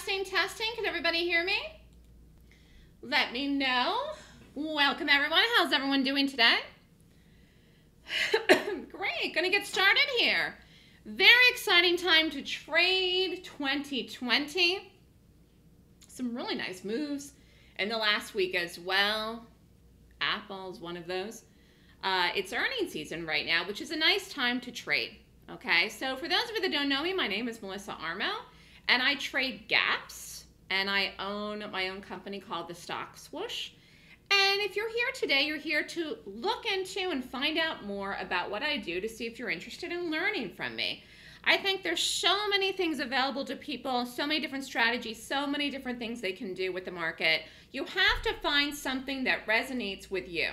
Testing, testing. Can everybody hear me? Let me know. Welcome, everyone. How's everyone doing today? Great. Going to get started here. Very exciting time to trade 2020. Some really nice moves in the last week as well. Apple's one of those. Uh, it's earnings season right now, which is a nice time to trade. Okay, so for those of you that don't know me, my name is Melissa Armo, and I trade gaps, and I own my own company called the Stock Swoosh. And if you're here today, you're here to look into and find out more about what I do to see if you're interested in learning from me. I think there's so many things available to people, so many different strategies, so many different things they can do with the market. You have to find something that resonates with you.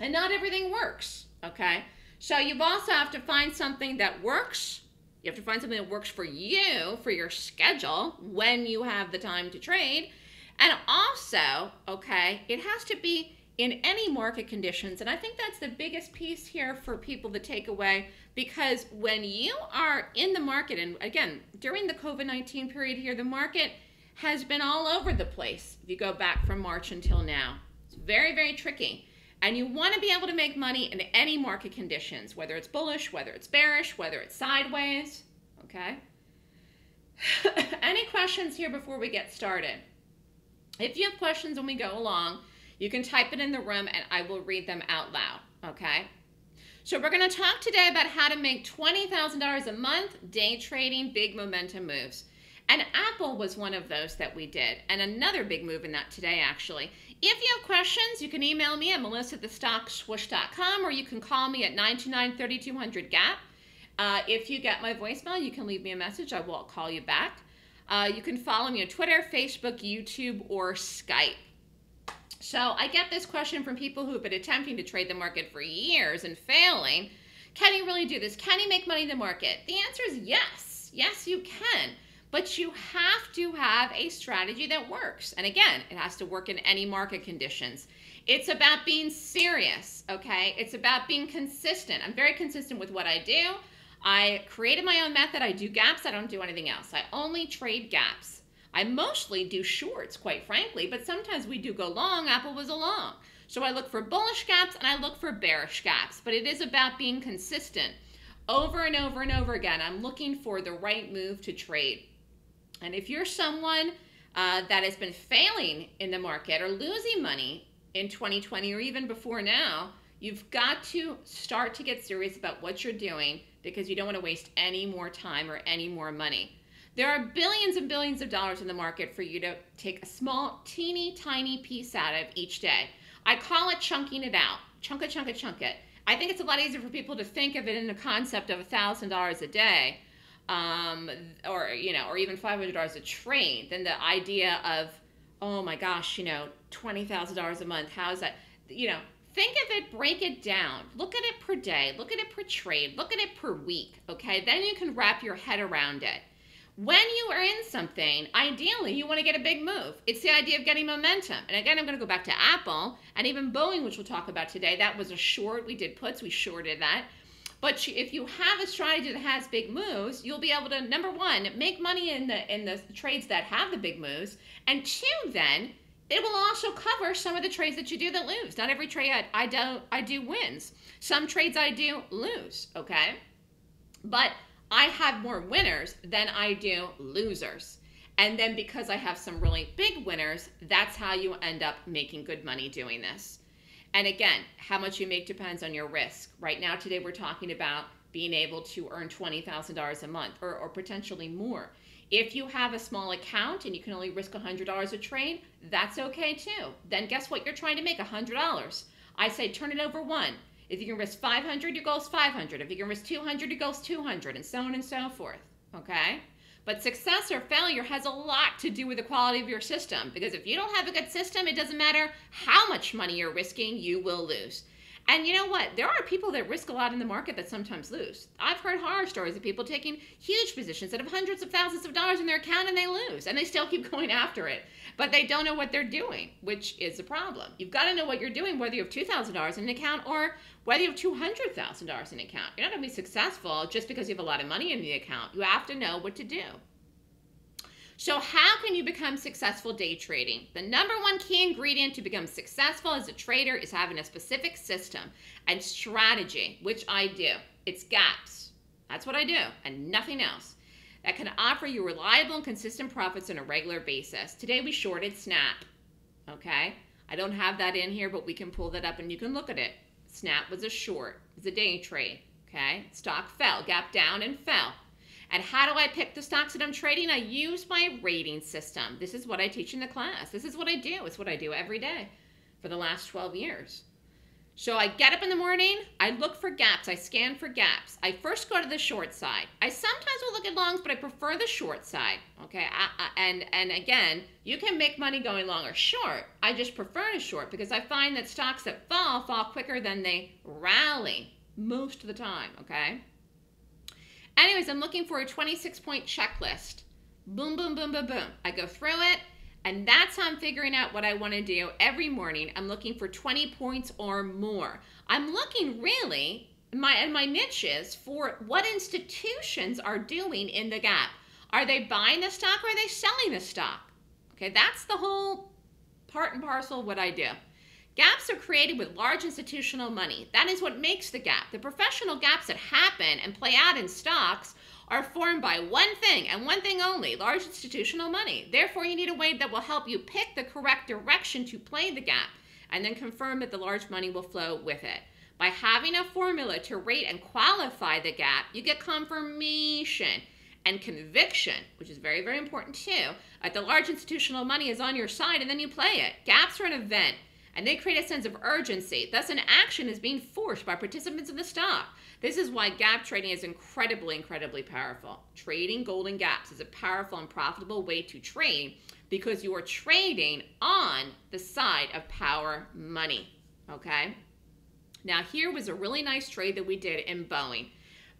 And not everything works, okay? So you also have to find something that works. You have to find something that works for you, for your schedule, when you have the time to trade. And also, okay, it has to be in any market conditions. And I think that's the biggest piece here for people to take away because when you are in the market, and again, during the COVID 19 period here, the market has been all over the place if you go back from March until now. It's very, very tricky. And you want to be able to make money in any market conditions, whether it's bullish, whether it's bearish, whether it's sideways, okay? any questions here before we get started? If you have questions when we go along, you can type it in the room and I will read them out loud, okay? So we're going to talk today about how to make $20,000 a month day trading big momentum moves. And Apple was one of those that we did. And another big move in that today, actually. If you have questions, you can email me at melissa at or you can call me at 929-3200-GAP. Uh, if you get my voicemail, you can leave me a message. I will call you back. Uh, you can follow me on Twitter, Facebook, YouTube, or Skype. So I get this question from people who have been attempting to trade the market for years and failing. Can you really do this? Can you make money in the market? The answer is yes. Yes, you can. But you have to have a strategy that works. And again, it has to work in any market conditions. It's about being serious, okay? It's about being consistent. I'm very consistent with what I do. I created my own method. I do gaps. I don't do anything else. I only trade gaps. I mostly do shorts, quite frankly, but sometimes we do go long. Apple was a long. So I look for bullish gaps and I look for bearish gaps, but it is about being consistent over and over and over again. I'm looking for the right move to trade. And if you're someone uh, that has been failing in the market or losing money in 2020 or even before now, you've got to start to get serious about what you're doing because you don't want to waste any more time or any more money. There are billions and billions of dollars in the market for you to take a small, teeny tiny piece out of each day. I call it chunking it out. Chunk it, chunk it, chunk it. I think it's a lot easier for people to think of it in the concept of $1,000 a day um, or you know, or even five hundred dollars a trade, then the idea of, oh my gosh, you know, twenty thousand dollars a month. How's that? You know, think of it, break it down. Look at it per day. Look at it per trade. Look at it per week. Okay, then you can wrap your head around it. When you are in something, ideally you want to get a big move. It's the idea of getting momentum. And again, I'm going to go back to Apple and even Boeing, which we'll talk about today. That was a short. We did puts. We shorted that. But if you have a strategy that has big moves, you'll be able to number one make money in the in the trades that have the big moves, and two, then it will also cover some of the trades that you do that lose. Not every trade I, I do I do wins. Some trades I do lose. Okay, but I have more winners than I do losers. And then because I have some really big winners, that's how you end up making good money doing this. And again, how much you make depends on your risk. Right now, today, we're talking about being able to earn $20,000 a month or, or potentially more. If you have a small account and you can only risk $100 a trade, that's okay too. Then guess what? You're trying to make $100. I say turn it over one. If you can risk 500, your goal is 500. If you can risk 200, your goal is 200, and so on and so forth. Okay? But success or failure has a lot to do with the quality of your system because if you don't have a good system, it doesn't matter how much money you're risking, you will lose. And you know what? There are people that risk a lot in the market that sometimes lose. I've heard horror stories of people taking huge positions that have hundreds of thousands of dollars in their account and they lose and they still keep going after it. But they don't know what they're doing, which is a problem. You've got to know what you're doing, whether you have $2,000 in an account or whether you have $200,000 in an account. You're not going to be successful just because you have a lot of money in the account. You have to know what to do. So, how can you become successful day trading? The number one key ingredient to become successful as a trader is having a specific system and strategy, which I do. It's gaps. That's what I do, and nothing else. That can offer you reliable and consistent profits on a regular basis. Today we shorted Snap. Okay? I don't have that in here, but we can pull that up and you can look at it. Snap was a short, it was a day trade. Okay? Stock fell, gap down and fell. And how do I pick the stocks that I'm trading? I use my rating system. This is what I teach in the class. This is what I do. It's what I do every day for the last 12 years. So I get up in the morning, I look for gaps, I scan for gaps. I first go to the short side. I sometimes will look at longs, but I prefer the short side. Okay, I, I, and and again, you can make money going long or short. I just prefer to short because I find that stocks that fall fall quicker than they rally most of the time. Okay. Anyways, I'm looking for a 26 point checklist. Boom, boom, boom, boom, boom. I go through it. And that's how I'm figuring out what I want to do every morning. I'm looking for 20 points or more. I'm looking really my and my niches for what institutions are doing in the gap. Are they buying the stock or are they selling the stock? Okay, that's the whole part and parcel of what I do. Gaps are created with large institutional money. That is what makes the gap. The professional gaps that happen and play out in stocks are formed by one thing and one thing only large institutional money. Therefore, you need a way that will help you pick the correct direction to play the gap and then confirm that the large money will flow with it. By having a formula to rate and qualify the gap, you get confirmation and conviction, which is very, very important too, that the large institutional money is on your side and then you play it. Gaps are an event and they create a sense of urgency. Thus, an action is being forced by participants in the stock. This is why gap trading is incredibly, incredibly powerful. Trading golden gaps is a powerful and profitable way to trade because you are trading on the side of power money. Okay? Now, here was a really nice trade that we did in Boeing.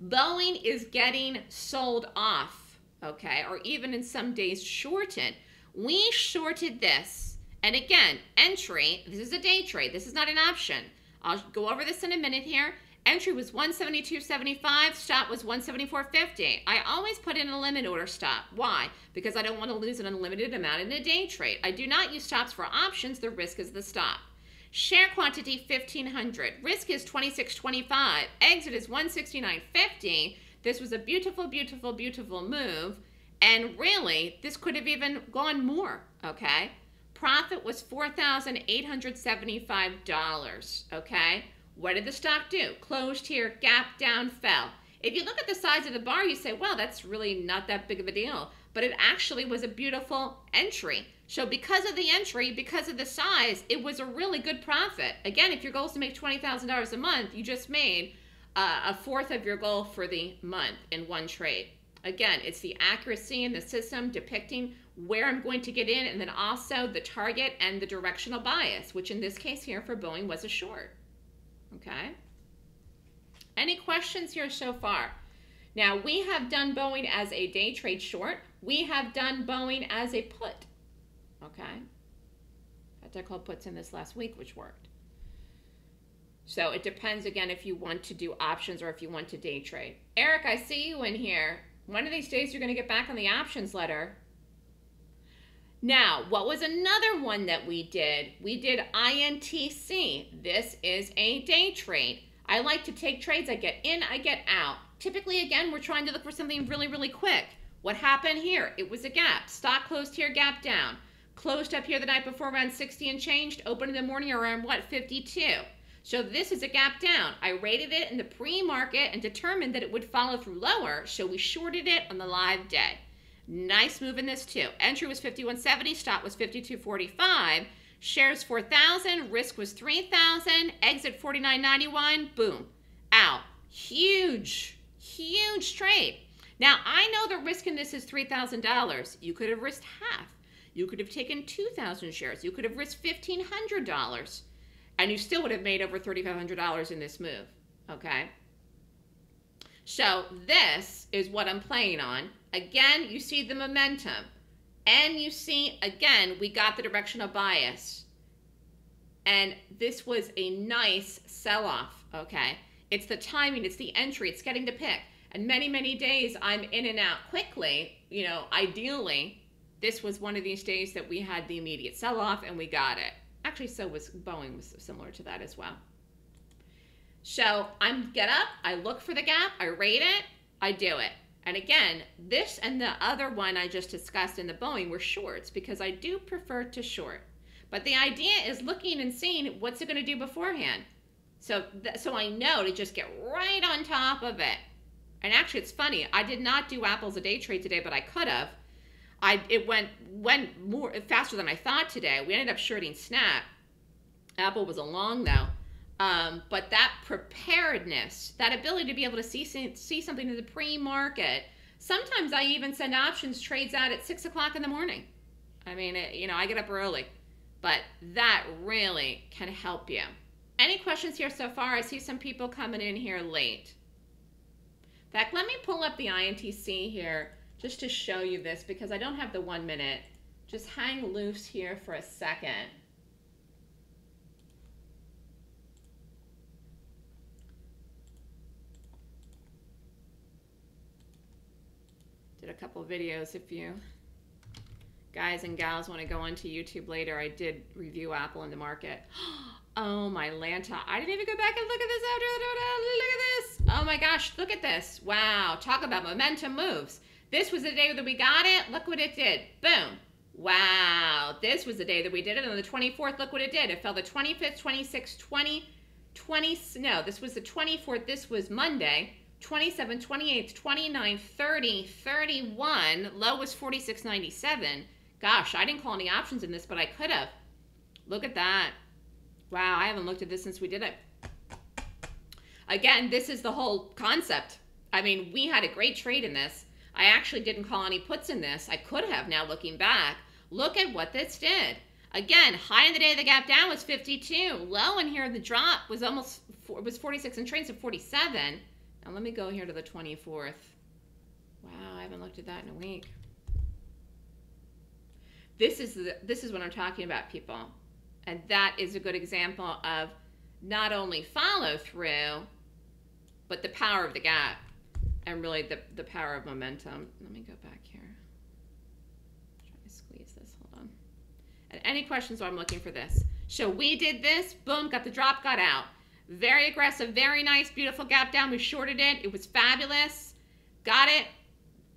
Boeing is getting sold off, okay, or even in some days shorted. We shorted this. And again, entry, this is a day trade. This is not an option. I'll go over this in a minute here. Entry was 172.75, stop was 174.50. I always put in a limit order stop. Why? Because I don't want to lose an unlimited amount in a day trade. I do not use stops for options, the risk is the stop. Share quantity 1500. Risk is 2625. Exit is 169.50. This was a beautiful, beautiful, beautiful move. And really, this could have even gone more, okay? Profit was $4,875, okay? What did the stock do? Closed here, gap down, fell. If you look at the size of the bar, you say, well, that's really not that big of a deal. But it actually was a beautiful entry. So because of the entry, because of the size, it was a really good profit. Again, if your goal is to make $20,000 a month, you just made uh, a fourth of your goal for the month in one trade. Again, it's the accuracy in the system depicting where I'm going to get in and then also the target and the directional bias, which in this case here for Boeing was a short. Okay. Any questions here so far? Now, we have done Boeing as a day trade short. We have done Boeing as a put. Okay. Fact, I called puts in this last week, which worked. So it depends, again, if you want to do options or if you want to day trade. Eric, I see you in here. One of these days, you're going to get back on the options letter. Now, what was another one that we did? We did INTC. This is a day trade. I like to take trades. I get in, I get out. Typically, again, we're trying to look for something really, really quick. What happened here? It was a gap. Stock closed here, gap down. Closed up here the night before around 60 and changed. Opened in the morning around, what, 52. So this is a gap down. I rated it in the pre-market and determined that it would follow through lower, so we shorted it on the live day. Nice move in this too. Entry was 5170, stop was 5245. Shares 4,000, risk was 3,000, exit 49.91, boom, out. Huge, huge trade. Now, I know the risk in this is $3,000. You could have risked half. You could have taken 2,000 shares. You could have risked $1,500. And you still would have made over $3,500 in this move. Okay? So this is what I'm playing on. Again, you see the momentum. And you see, again, we got the directional bias. And this was a nice sell-off, okay? It's the timing, it's the entry, it's getting the pick. And many, many days I'm in and out quickly, you know, ideally, this was one of these days that we had the immediate sell off and we got it. Actually, so was Boeing was similar to that as well. So I'm get up, I look for the gap, I rate it, I do it. And again, this and the other one I just discussed in the Boeing were shorts because I do prefer to short. But the idea is looking and seeing what's it going to do beforehand. So, so I know to just get right on top of it. And actually, it's funny. I did not do apples a day trade today, but I could have. I it went went more faster than I thought today. We ended up shorting Snap. Apple was along though. Um, but that preparedness, that ability to be able to see see something in the pre-market. Sometimes I even send options trades out at six o'clock in the morning. I mean, it, you know, I get up early, but that really can help you. Any questions here so far? I see some people coming in here late. In fact, let me pull up the INTC here just to show you this because I don't have the one minute. Just hang loose here for a second. Did a couple videos if you guys and gals want to go onto YouTube later. I did review Apple in the market. Oh my Lanta. I didn't even go back and look at this after. Look at this. Oh my gosh, look at this. Wow. Talk about momentum moves. This was the day that we got it. Look what it did. Boom. Wow. This was the day that we did it. And On the 24th, look what it did. It fell the 25th, 26th, 20, 20. No, this was the 24th. This was Monday. 27, 28, 29, 30, 31. Low was 46.97. Gosh, I didn't call any options in this, but I could have. Look at that. Wow, I haven't looked at this since we did it. Again, this is the whole concept. I mean, we had a great trade in this. I actually didn't call any puts in this. I could have now looking back. Look at what this did. Again, high in the day the gap down was 52. Low in here the drop was almost was 46 and trades of 47. Now let me go here to the 24th. Wow, I haven't looked at that in a week. This is the, this is what I'm talking about, people. And that is a good example of not only follow through, but the power of the gap and really the, the power of momentum. Let me go back here. Try to squeeze this. Hold on. And any questions while I'm looking for this? So we did this. Boom, got the drop, got out. Very aggressive, very nice, beautiful gap down. We shorted it. It was fabulous. Got it.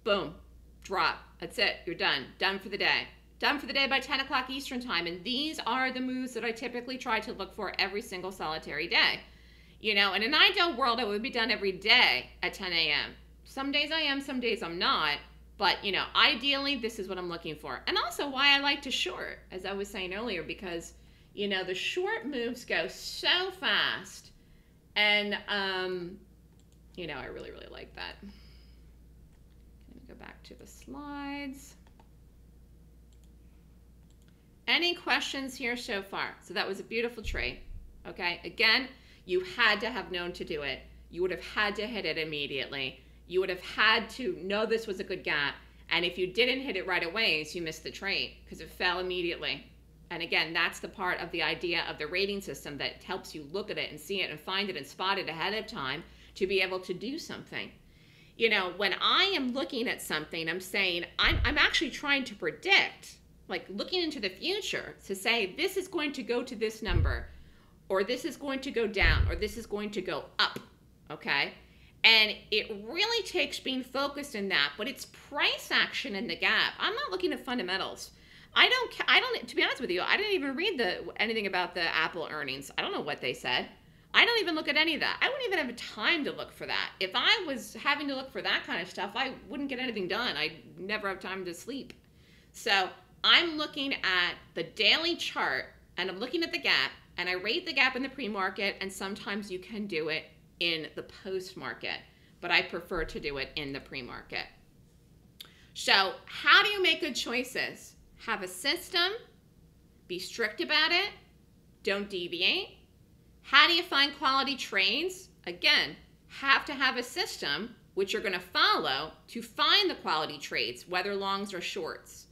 Boom. Drop. That's it. You're done. Done for the day. Done for the day by 10 o'clock Eastern time. And these are the moves that I typically try to look for every single solitary day. You know, in an ideal world, it would be done every day at 10 a.m. Some days I am, some days I'm not. But, you know, ideally, this is what I'm looking for. And also why I like to short, as I was saying earlier, because, you know, the short moves go so fast. And, um, you know, I really, really like that. Let me go back to the slides. Any questions here so far? So that was a beautiful trade. Okay, again, you had to have known to do it. You would have had to hit it immediately. You would have had to know this was a good gap. And if you didn't hit it right away, so you missed the trade because it fell immediately. And again, that's the part of the idea of the rating system that helps you look at it and see it and find it and spot it ahead of time to be able to do something. You know, when I am looking at something, I'm saying, I'm, I'm actually trying to predict, like looking into the future to say, this is going to go to this number or this is going to go down, or this is going to go up, okay? And it really takes being focused in that, but it's price action in the gap. I'm not looking at fundamentals. I don't, I don't, to be honest with you, I didn't even read the anything about the Apple earnings. I don't know what they said. I don't even look at any of that. I wouldn't even have time to look for that. If I was having to look for that kind of stuff, I wouldn't get anything done. I'd never have time to sleep. So I'm looking at the daily chart and I'm looking at the gap and I rate the gap in the pre-market and sometimes you can do it in the post-market, but I prefer to do it in the pre-market. So how do you make good choices? Have a system, be strict about it, don't deviate. How do you find quality trades? Again, have to have a system which you're going to follow to find the quality trades, whether longs or shorts.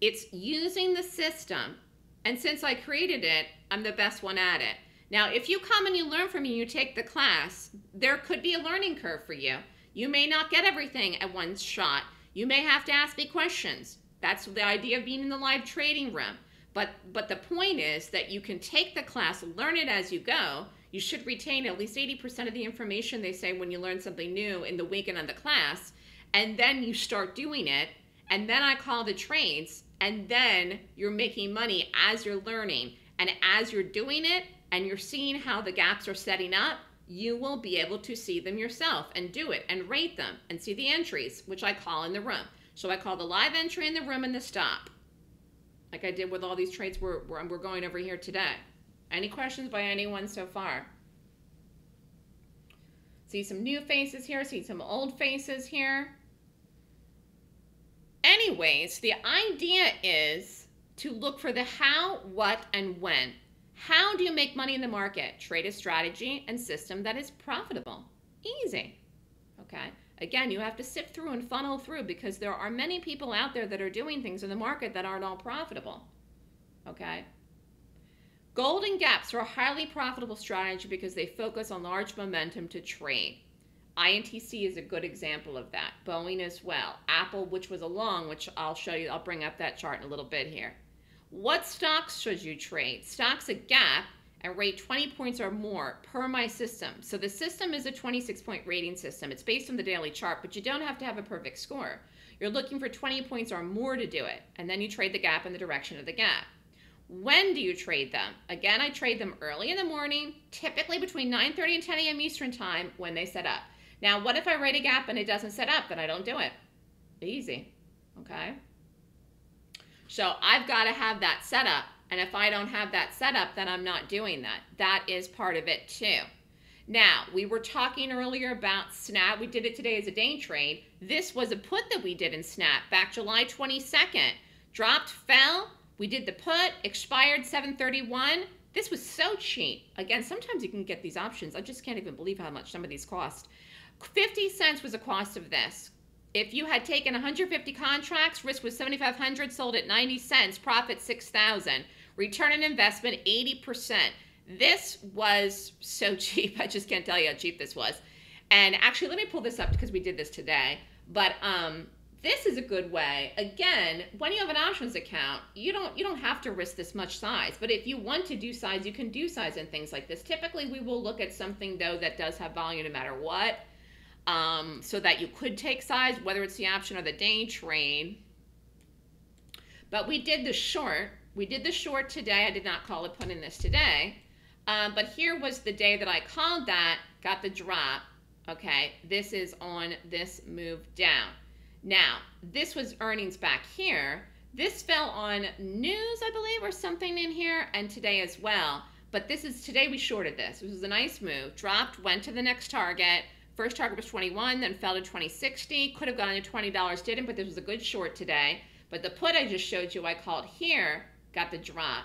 It's using the system and since I created it, I'm the best one at it. Now, if you come and you learn from me, you take the class, there could be a learning curve for you. You may not get everything at one shot. You may have to ask me questions. That's the idea of being in the live trading room. But but the point is that you can take the class, learn it as you go. You should retain at least 80% of the information they say when you learn something new in the weekend of the class, and then you start doing it, and then I call the trades, and then you're making money as you're learning. And as you're doing it and you're seeing how the gaps are setting up, you will be able to see them yourself and do it and rate them and see the entries, which I call in the room. So I call the live entry in the room and the stop, like I did with all these trades we're, we're, we're going over here today. Any questions by anyone so far? See some new faces here, see some old faces here. Anyways, the idea is to look for the how, what, and when. How do you make money in the market? Trade a strategy and system that is profitable. Easy. Okay. Again, you have to sift through and funnel through because there are many people out there that are doing things in the market that aren't all profitable. Okay. Golden gaps are a highly profitable strategy because they focus on large momentum to trade. INTC is a good example of that. Boeing as well. Apple, which was a long, which I'll show you, I'll bring up that chart in a little bit here. What stocks should you trade? Stocks a gap and rate 20 points or more per my system. So the system is a 26 point rating system. It's based on the daily chart, but you don't have to have a perfect score. You're looking for 20 points or more to do it, and then you trade the gap in the direction of the gap. When do you trade them? Again, I trade them early in the morning, typically between 9:30 and 10 a.m. Eastern time when they set up. Now, what if I write a gap and it doesn't set up? Then I don't do it. Easy. Okay? So I've got to have that set up. And if I don't have that set up, then I'm not doing that. That is part of it too. Now, we were talking earlier about SNAP. We did it today as a day trade. This was a put that we did in SNAP back July 22nd. Dropped, fell. We did the put, expired 731. This was so cheap. Again, sometimes you can get these options. I just can't even believe how much some of these cost. 50 cents was the cost of this. If you had taken 150 contracts, risk was 7,500, sold at 90 cents, profit 6,000. Return on investment 80%. This was so cheap. I just can't tell you how cheap this was. And actually, let me pull this up because we did this today. But um, this is a good way. Again, when you have an options account, you don't you don't have to risk this much size. But if you want to do size, you can do size and things like this. Typically, we will look at something though that does have volume no matter what um, so that you could take size, whether it's the option or the day trade. But we did the short. We did the short today. I did not call it put in this today. Um, but here was the day that I called that, got the drop. Okay, this is on this move down. Now, this was earnings back here. This fell on news, I believe, or something in here, and today as well. But this is, today we shorted this. This was a nice move. Dropped, went to the next target, First target was 21, then fell to 2060. Could have gone to $20, didn't, but this was a good short today. But the put I just showed you, I called here, got the drop.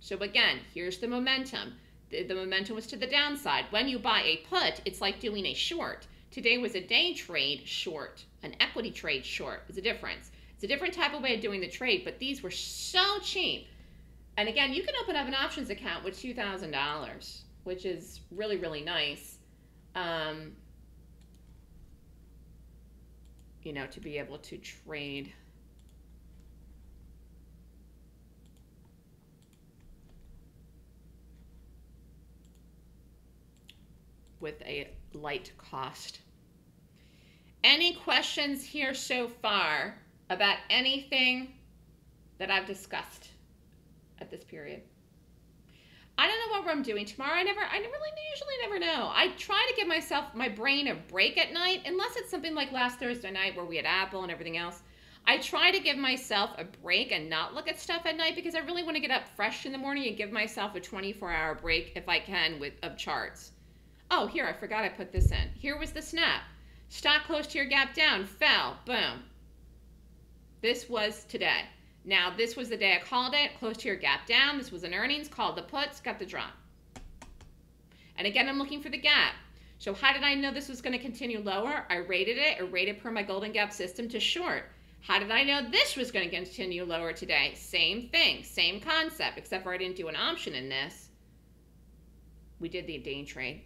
So again, here's the momentum. The, the momentum was to the downside. When you buy a put, it's like doing a short. Today was a day trade short, an equity trade short. It's a difference. It's a different type of way of doing the trade, but these were so cheap. And again, you can open up an options account with $2,000, which is really, really nice. Um, you know, to be able to trade with a light cost. Any questions here so far about anything that I've discussed at this period? I don't know what I'm doing tomorrow. I never, I really usually never know. I try to give myself, my brain a break at night, unless it's something like last Thursday night where we had Apple and everything else. I try to give myself a break and not look at stuff at night because I really want to get up fresh in the morning and give myself a 24 hour break if I can with of charts. Oh, here, I forgot I put this in. Here was the snap. Stock close to your gap down, fell, boom. This was today. Now, this was the day I called it, close to your gap down. This was an earnings, called the puts, got the drop. And again, I'm looking for the gap. So how did I know this was going to continue lower? I rated it, or rated per my golden gap system to short. How did I know this was going to continue lower today? Same thing, same concept, except for I didn't do an option in this. We did the day trade.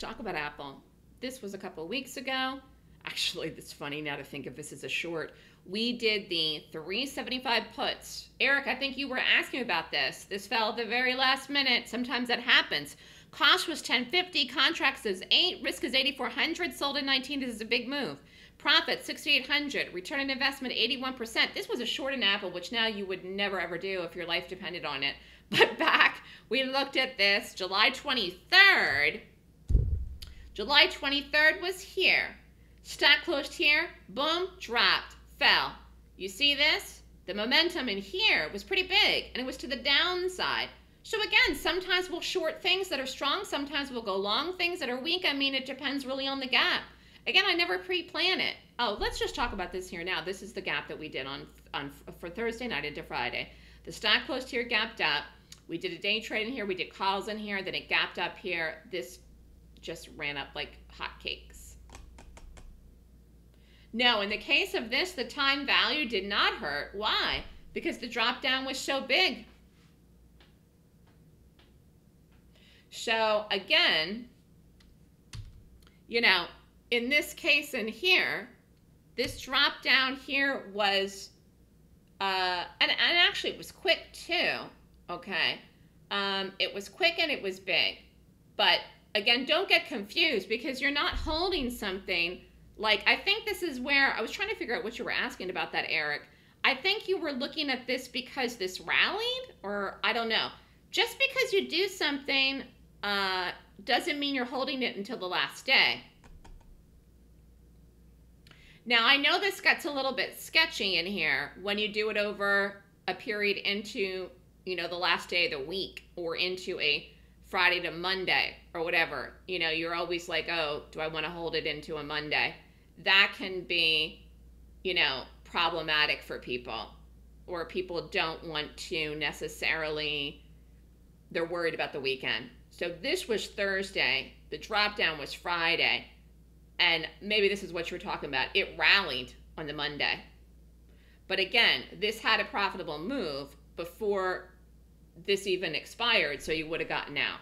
Talk about Apple. This was a couple weeks ago. Actually, it's funny now to think of this as a short. We did the 375 puts. Eric, I think you were asking about this. This fell at the very last minute. Sometimes that happens. Cost was 1050, contracts says 8, risk is 8400, sold in 19. This is a big move. Profit 6800, return on investment 81%. This was a short in Apple, which now you would never ever do if your life depended on it. But back, we looked at this July 23rd. July 23rd was here. Stock closed here, boom, dropped, fell. You see this? The momentum in here was pretty big, and it was to the downside. So again, sometimes we'll short things that are strong, sometimes we'll go long things that are weak. I mean, it depends really on the gap. Again, I never pre-plan it. Oh, let's just talk about this here now. This is the gap that we did on, on for Thursday night into Friday. The stock closed here, gapped up. We did a day trade in here. We did calls in here. Then it gapped up here. This just ran up like hotcakes. No, in the case of this, the time value did not hurt. Why? Because the drop down was so big. So again, you know, in this case in here, this drop down here was, uh, and, and actually it was quick too, okay? Um, it was quick and it was big. But again, don't get confused because you're not holding something like, I think this is where, I was trying to figure out what you were asking about that, Eric. I think you were looking at this because this rallied, or I don't know. Just because you do something uh, doesn't mean you're holding it until the last day. Now, I know this gets a little bit sketchy in here when you do it over a period into, you know, the last day of the week or into a Friday to Monday or whatever. You know, you're always like, oh, do I want to hold it into a Monday? That can be, you know, problematic for people or people don't want to necessarily, they're worried about the weekend. So this was Thursday. The drop down was Friday and maybe this is what you're talking about. It rallied on the Monday. But again, this had a profitable move before this even expired, so you would have gotten out.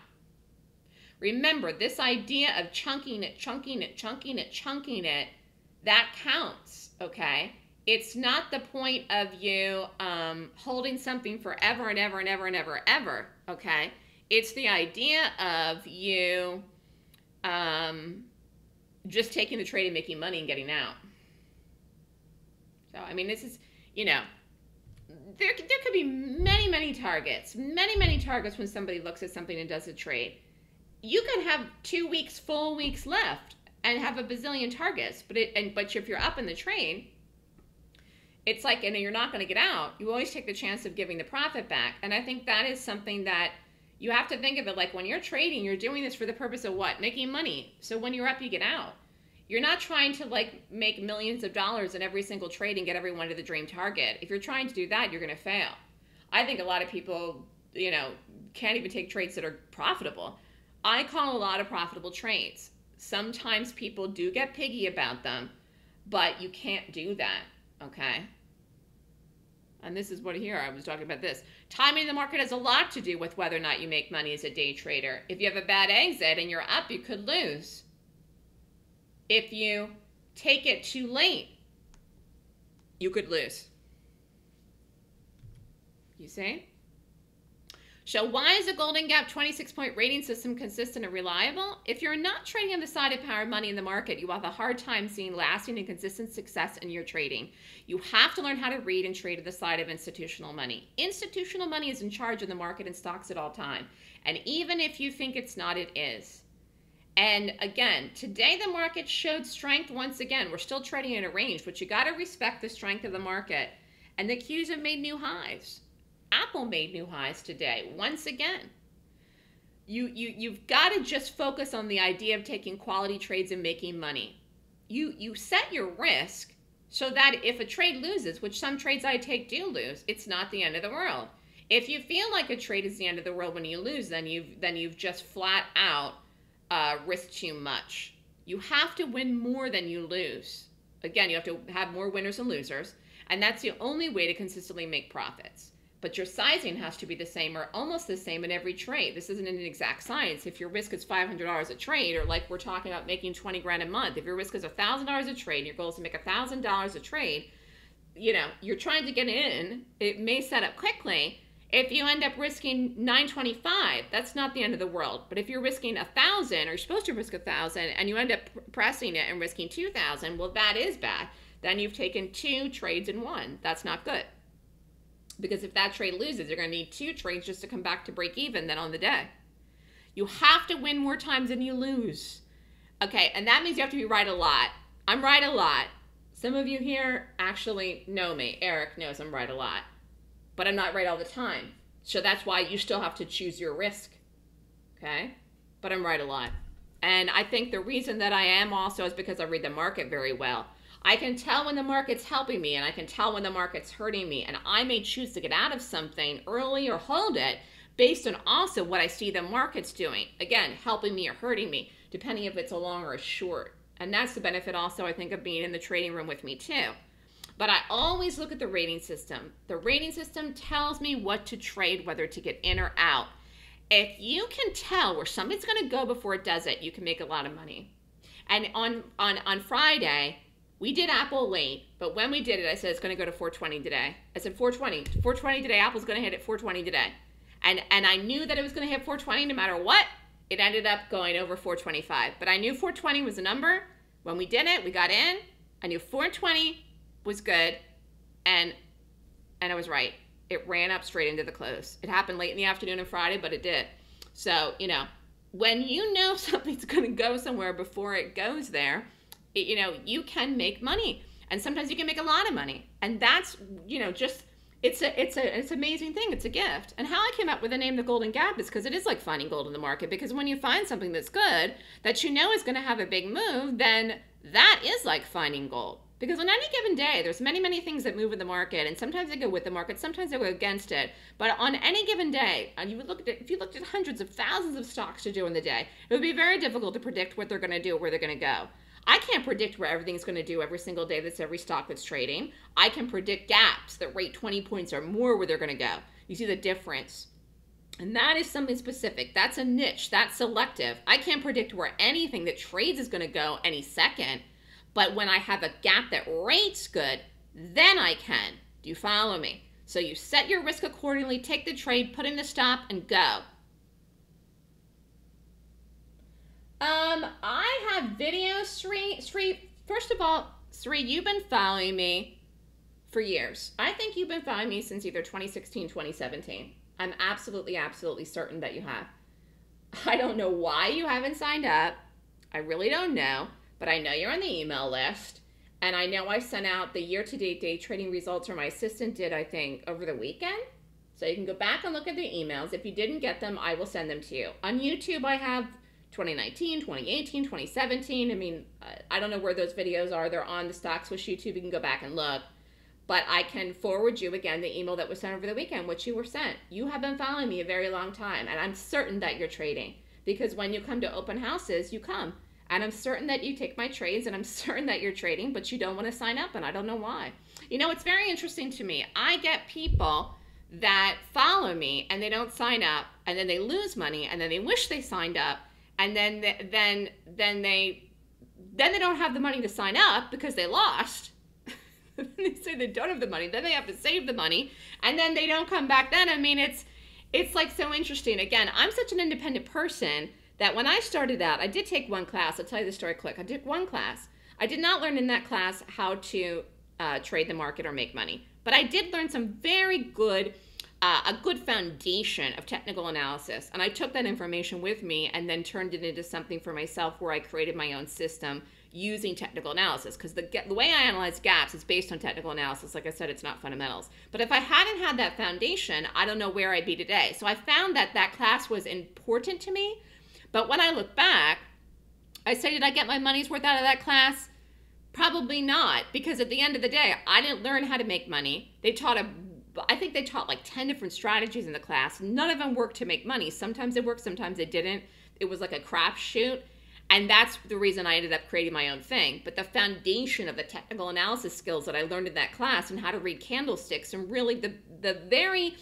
Remember, this idea of chunking it, chunking it, chunking it, chunking it, that counts, okay? It's not the point of you um, holding something forever and ever and ever and ever, ever, okay? It's the idea of you um, just taking the trade and making money and getting out. So, I mean, this is, you know, there, there could be many, many targets, many, many targets when somebody looks at something and does a trade. You can have two weeks, full weeks left and have a bazillion targets, but it, and, but if you're up in the trade, it's like, and you're not going to get out, you always take the chance of giving the profit back. And I think that is something that you have to think of it like when you're trading, you're doing this for the purpose of what? Making money. So when you're up, you get out. You're not trying to like make millions of dollars in every single trade and get everyone to the dream target. If you're trying to do that, you're going to fail. I think a lot of people, you know, can't even take trades that are profitable. I call a lot of profitable trades. Sometimes people do get piggy about them, but you can't do that, okay? And this is what here I was talking about this. Timing the market has a lot to do with whether or not you make money as a day trader. If you have a bad exit and you're up, you could lose. If you take it too late, you could lose. You see? So why is the Golden Gap 26-point rating system consistent and reliable? If you're not trading on the side of power money in the market, you have a hard time seeing lasting and consistent success in your trading. You have to learn how to read and trade at the side of institutional money. Institutional money is in charge of the market and stocks at all time. And even if you think it's not, it is. And again, today the market showed strength once again. We're still trading in a range, but you got to respect the strength of the market. And the Qs have made new highs. Apple made new highs today, once again. You, you, you've got to just focus on the idea of taking quality trades and making money. You, you set your risk so that if a trade loses, which some trades I take do lose, it's not the end of the world. If you feel like a trade is the end of the world when you lose, then you've, then you've just flat out uh, risked too much. You have to win more than you lose. Again, you have to have more winners and losers, and that's the only way to consistently make profits. but your sizing has to be the same or almost the same in every trade. This isn't an exact science. If your risk is $500 a trade, or like we're talking about making 20 grand a month, if your risk is $1,000 a trade, your goal is to make $1,000 a trade, you know, you're trying to get in, it may set up quickly. If you end up risking 925, that's not the end of the world. But if you're risking a thousand, or you're supposed to risk a thousand, and you end up pressing it and risking 2,000, well, that is bad. Then you've taken two trades in one. That's not good. Because if that trade loses, you're going to need two trades just to come back to break even then on the day. You have to win more times than you lose. Okay, and that means you have to be right a lot. I'm right a lot. Some of you here actually know me. Eric knows I'm right a lot. But I'm not right all the time. So that's why you still have to choose your risk. Okay? But I'm right a lot. And I think the reason that I am also is because I read the market very well. I can tell when the market's helping me and I can tell when the market's hurting me. And I may choose to get out of something early or hold it based on also what I see the market's doing. Again, helping me or hurting me, depending if it's a long or a short. And that's the benefit also, I think, of being in the trading room with me too. But I always look at the rating system. The rating system tells me what to trade, whether to get in or out. If you can tell where something's going to go before it does it, you can make a lot of money. And on, on, on Friday, we did Apple late, but when we did it, I said it's going to go to 420 today. I said 420. 420 today. Apple's going to hit at 420 today. And and I knew that it was going to hit 420 no matter what. It ended up going over 425. But I knew 420 was a number. When we did it, we got in. I knew 420 was good and and I was right. It ran up straight into the close. It happened late in the afternoon on Friday, but it did. So, you know, when you know something's going to go somewhere before it goes there, you know, you can make money. And sometimes you can make a lot of money. And that's, you know, just it's a it's a it's an amazing thing. It's a gift. And how I came up with the name the Golden Gap is because it is like finding gold in the market. Because when you find something that's good that you know is going to have a big move, then that is like finding gold. Because on any given day, there's many, many things that move in the market, and sometimes they go with the market, sometimes they go against it. But on any given day, and you would look at if you looked at hundreds of thousands of stocks to do in the day, it would be very difficult to predict what they're going to do, where they're going to go. I can't predict where everything's going to do every single day that's every stock that's trading. I can predict gaps that rate 20 points or more where they're going to go. You see the difference. And that is something specific. That's a niche. That's selective. I can't predict where anything that trades is going to go any second. But when I have a gap that rates good, then I can. Do you follow me? So you set your risk accordingly, take the trade, put in the stop, and go. Um, I have videos, Sri. Sri, first of all, Sri, you've been following me for years. I think you've been following me since either 2016, 2017. I'm absolutely, absolutely certain that you have. I don't know why you haven't signed up. I really don't know, but I know you're on the email list. And I know I sent out the year to date day trading results, or my assistant did, I think, over the weekend. So you can go back and look at the emails. If you didn't get them, I will send them to you. On YouTube, I have 2019, 2018, 2017. I mean, I don't know where those videos are. They're on the Stock Swoosh YouTube. You can go back and look. But I can forward you again the email that was sent over the weekend, which you were sent. You have been following me a very long time, and I'm certain that you're trading because when you come to open houses, you come. And I'm certain that you take my trades, and I'm certain that you're trading, but you don't want to sign up, and I don't know why. You know, it's very interesting to me. I get people that follow me and they don't sign up, and then they lose money, and then they wish they signed up, and then then then they then they don't have the money to sign up because they lost. they say they don't have the money, then they have to save the money, and then they don't come back. Then I mean, it's it's like so interesting. Again, I'm such an independent person that when I started out, I did take one class. I'll tell you the story quick. I took one class. I did not learn in that class how to uh, trade the market or make money, but I did learn some very good uh, a good foundation of technical analysis. And I took that information with me and then turned it into something for myself where I created my own system using technical analysis. Because the, the way I analyze gaps is based on technical analysis. Like I said, it's not fundamentals. But if I hadn't had that foundation, I don't know where I'd be today. So I found that that class was important to me. But when I look back, I say, did I get my money's worth out of that class? Probably not, because at the end of the day, I didn't learn how to make money. They taught a I think they taught like 10 different strategies in the class. None of them worked to make money. Sometimes it worked, sometimes it didn't. It was like a crapshoot. And that's the reason I ended up creating my own thing. But the foundation of the technical analysis skills that I learned in that class and how to read candlesticks and really the, the very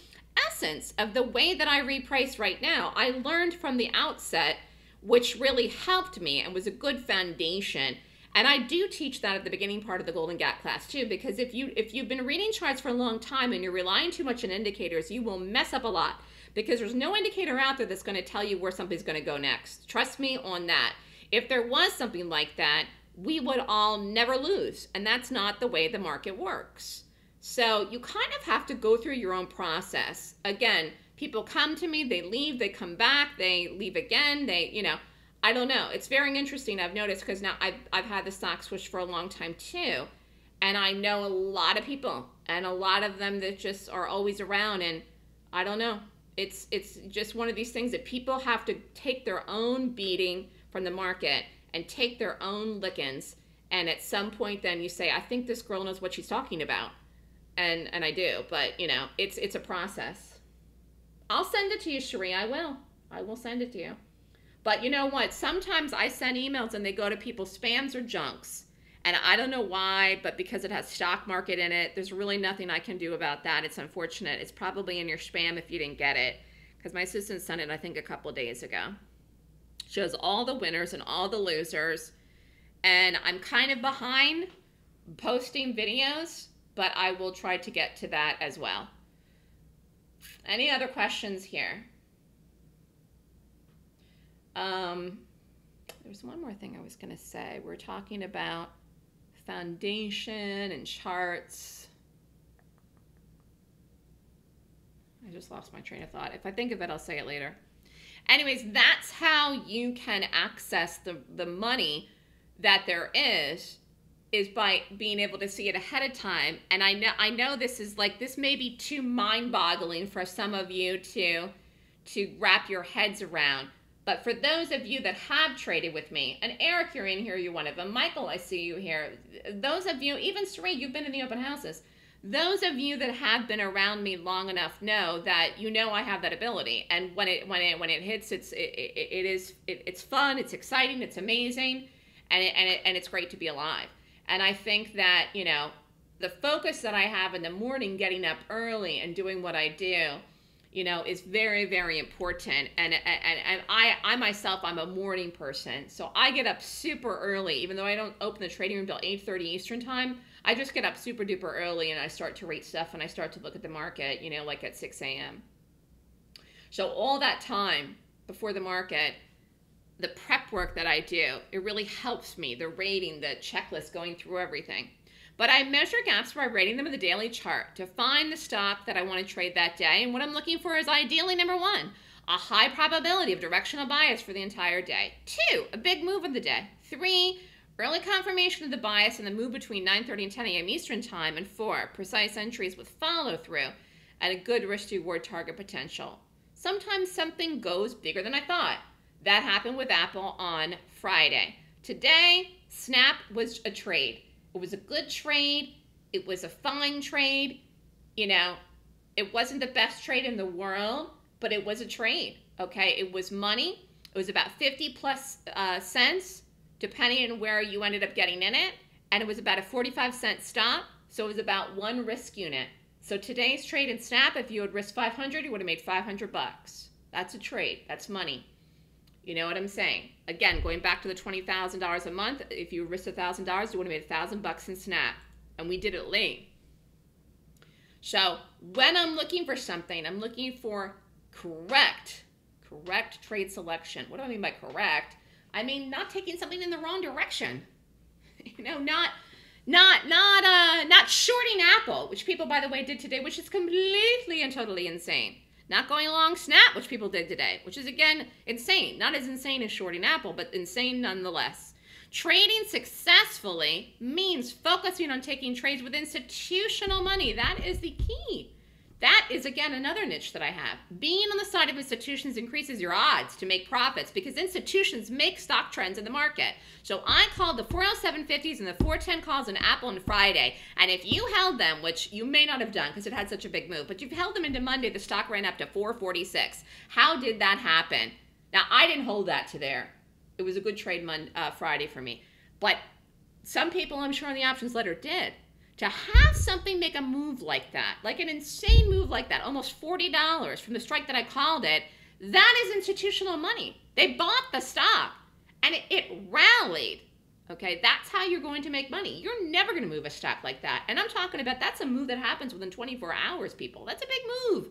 essence of the way that I reprice right now. I learned from the outset, which really helped me and was a good foundation. And I do teach that at the beginning part of the Golden Gap class too, because if you if you've been reading charts for a long time and you're relying too much on indicators, you will mess up a lot because there's no indicator out there that's going to tell you where something's going to go next. Trust me on that. If there was something like that, we would all never lose, and that's not the way the market works. So you kind of have to go through your own process. Again, people come to me, they leave, they come back, they leave again, they, you know, I don't know. It's very interesting, I've noticed, because now I've, I've had the Stock Swoosh for a long time too. And I know a lot of people, and a lot of them that just are always around, and I don't know. It's, it's just one of these things that people have to take their own beating from the market and take their own lickings. And at some point, then you say, I think this girl knows what she's talking about and and I do, but you know, it's it's a process. I'll send it to you, Cherie. I will. I will send it to you. But you know what? Sometimes I send emails and they go to people's spams or junks. And I don't know why, but because it has stock market in it, there's really nothing I can do about that. It's unfortunate. It's probably in your spam if you didn't get it. Because my assistant sent it, I think, a couple days ago. Shows all the winners and all the losers. And I'm kind of behind posting videos but I will try to get to that as well. Any other questions here? Um, there's one more thing I was going to say. We're talking about foundation and charts. I just lost my train of thought. If I think of it, I'll say it later. Anyways, that's how you can access the, the money that there is is by being able to see it ahead of time. And I know I know this is like this may be too mind-boggling for some of you to to wrap your heads around. But for those of you that have traded with me, and Eric, you're in here, you're one of them. Michael, I see you here. Those of you, even Sri, you've been in the open houses. Those of you that have been around me long enough know that you know I have that ability. And when it when it when it hits, it's it, it, it is it, it's fun, it's exciting, it's amazing, and it, and it, and it's great to be alive. And I think that, you know, the focus that I have in the morning, getting up early and doing what I do, you know, is very, very important. And, and, and I, I myself, I'm a morning person. So I get up super early, even though I don't open the trading room till 8.30 Eastern time. I just get up super duper early and I start to rate stuff and I start to look at the market, you know, like at 6 a.m. So all that time before the market, the prep work that I do, it really helps me, the rating, the checklist, going through everything. But I measure gaps by rating them in the daily chart to find the stock that I want to trade that day. And what I'm looking for is ideally number one, a high probability of directional bias for the entire day. Two, a big move of the day. Three, early confirmation of the bias and the move between 9.30 and 10 a.m. Eastern Time. And four, precise entries with follow through and a good risk reward target potential. Sometimes something goes bigger than I thought. That happened with Apple on Friday. Today, Snap was a trade. It was a good trade. It was a fine trade. You know, it wasn't the best trade in the world, but it was a trade. Okay, it was money. It was about 50 plus uh, cents, depending on where you ended up getting in it. And it was about a 45 cent stop. So it was about one risk unit. So today's trade in Snap, if you had risked 500, you would have made 500 bucks. That's a trade. That's money. You know what I'm saying? Again, going back to the $20,000 a month, if you risked $1,000, you would have made a 1000 bucks in Snap. And we did it late. So when I'm looking for something, I'm looking for correct, correct trade selection. What do I mean by correct? I mean not taking something in the wrong direction. You know, not not not uh not shorting Apple, which people by the way did today, which is completely and totally insane. Not going along Snap, which people did today, which is again insane. Not as insane as shorting Apple, but insane nonetheless. Trading successfully means focusing on taking trades with institutional money. That is the key. That is, again, another niche that I have. Being on the side of institutions increases your odds to make profits because institutions make stock trends in the market. So I called the 407.50s and the 410 calls on Apple on Friday. And if you held them, which you may not have done because it had such a big move, but you've held them into Monday, the stock ran up to 446. How did that happen? Now, I didn't hold that to there. It was a good trade Monday, uh, Friday for me. But some people, I'm sure, on the options letter did. To have something make a move like that, like an insane move like that, almost $40 from the strike that I called it, that is institutional money. They bought the stock and it, it rallied. Okay, that's how you're going to make money. You're never going to move a stock like that. And I'm talking about that's a move that happens within 24 hours, people. That's a big move.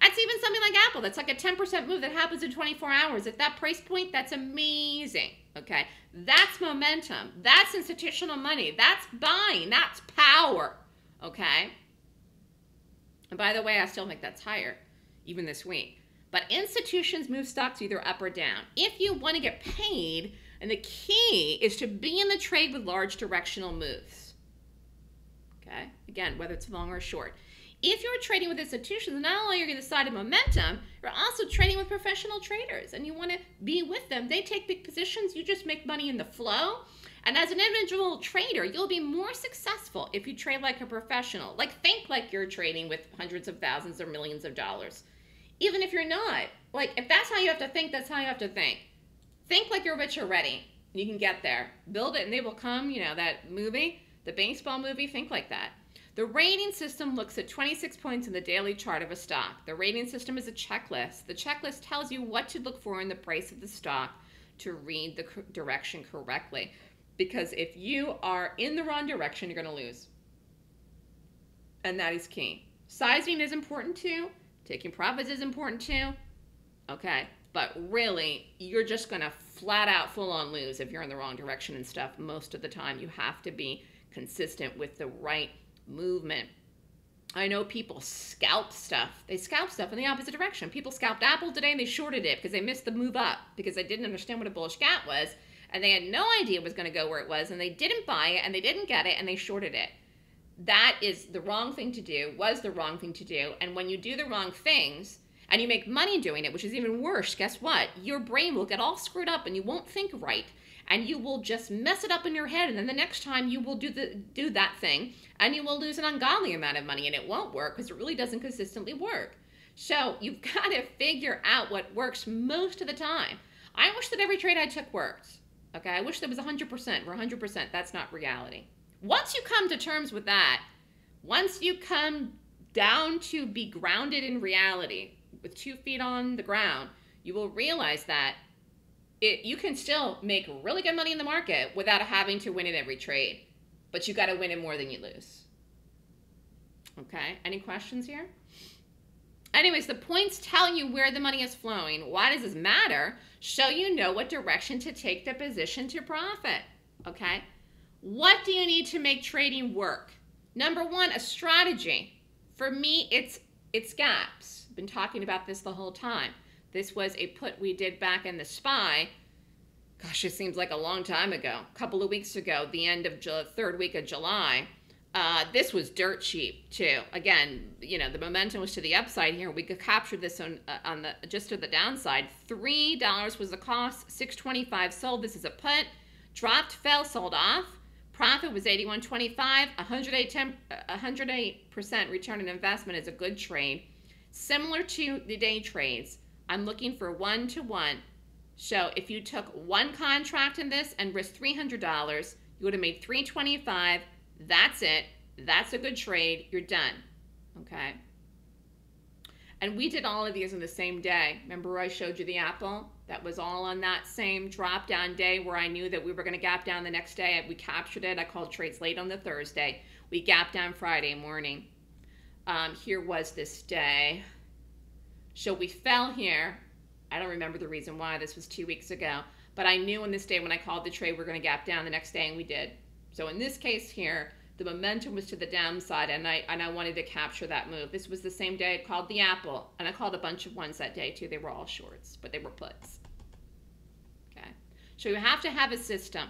That's even something like Apple. That's like a 10% move that happens in 24 hours. At that price point, that's amazing. Okay, that's momentum. That's institutional money. That's buying. That's power. Okay. And by the way, I still think that's higher, even this week. But institutions move stocks either up or down. If you want to get paid, and the key is to be in the trade with large directional moves. Okay, again, whether it's long or short. If you're trading with institutions, not only are you going to side of momentum, you're also trading with professional traders and you want to be with them. They take big positions, you just make money in the flow. And as an individual trader, you'll be more successful if you trade like a professional. Like think like you're trading with hundreds of thousands or millions of dollars even if you're not. Like, if that's how you have to think, that's how you have to think. Think like you're rich already. You can get there. Build it and they will come. You know, that movie, the baseball movie, think like that. The rating system looks at 26 points in the daily chart of a stock. The rating system is a checklist. The checklist tells you what to look for in the price of the stock to read the direction correctly. Because if you are in the wrong direction, you're going to lose. And that is key. Sizing is important too. Taking profits is important too. Okay. But really, you're just going to flat out full on lose if you're in the wrong direction and stuff most of the time. You have to be consistent with the right movement. I know people scalp stuff. They scalp stuff in the opposite direction. People scalped Apple today and they shorted it because they missed the move up because they didn't understand what a bullish gap was and they had no idea it was going to go where it was and they didn't buy it and they didn't get it and they shorted it that is the wrong thing to do, was the wrong thing to do. And when you do the wrong things and you make money doing it, which is even worse, guess what? Your brain will get all screwed up and you won't think right. And you will just mess it up in your head. And then the next time you will do the do that thing and you will lose an ungodly amount of money and it won't work because it really doesn't consistently work. So you've got to figure out what works most of the time. I wish that every trade I took worked. Okay, I wish there was 100%. We're 100%. That's not reality. Once you come to terms with that, once you come down to be grounded in reality with two feet on the ground, you will realize that it, you can still make really good money in the market without having to win in every trade. But you got to win it more than you lose. Okay, any questions here? Anyways, the points tell you where the money is flowing. Why does this matter? So you know what direction to take the position to profit. Okay? What do you need to make trading work? Number one, a strategy. For me, it's it's gaps. Been talking about this the whole time. This was a put we did back in the SPY. Gosh, it seems like a long time ago. A couple of weeks ago, the end of the third week of July. Uh, this was dirt cheap too. Again, you know the momentum was to the upside here. We could capture this on uh, on the just to the downside. Three dollars was the cost. Six twenty five sold. This is a put. Dropped, fell, sold off. Profit was 81.25. 108% return on investment is a good trade. Similar to the day trades, I'm looking for one to one. So if you took one contract in this and risked $300, you would have made 325. That's it. That's a good trade. You're done. Okay. And we did all of these in the same day. Remember I showed you the apple? That was all on that same drop down day where I knew that we were going to gap down the next day. We captured it. I called trades late on the Thursday. We gapped down Friday morning. Um, here was this day. So we fell here. I don't remember the reason why. This was two weeks ago. But I knew on this day when I called the trade, we we're going to gap down the next day, and we did. So in this case here, the momentum was to the downside, and I and I wanted to capture that move. This was the same day I called the Apple, and I called a bunch of ones that day too. They were all shorts, but they were puts. Okay, so you have to have a system,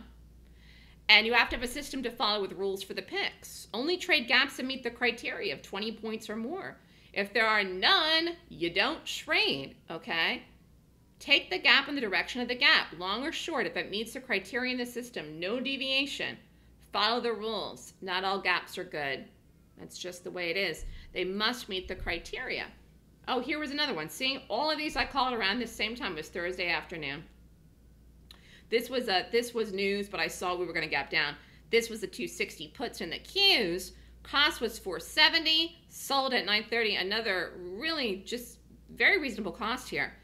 and you have to have a system to follow with rules for the picks. Only trade gaps that meet the criteria of 20 points or more. If there are none, you don't trade. Okay. Take the gap in the direction of the gap, long or short, if it meets the criteria in the system, no deviation. Follow the rules. Not all gaps are good. That's just the way it is. They must meet the criteria. Oh, here was another one. See, all of these I called around the same time. It was Thursday afternoon. This was a this was news, but I saw we were going to gap down. This was the 260 puts in the Qs. Cost was 470, sold at 930. Another really just very reasonable cost here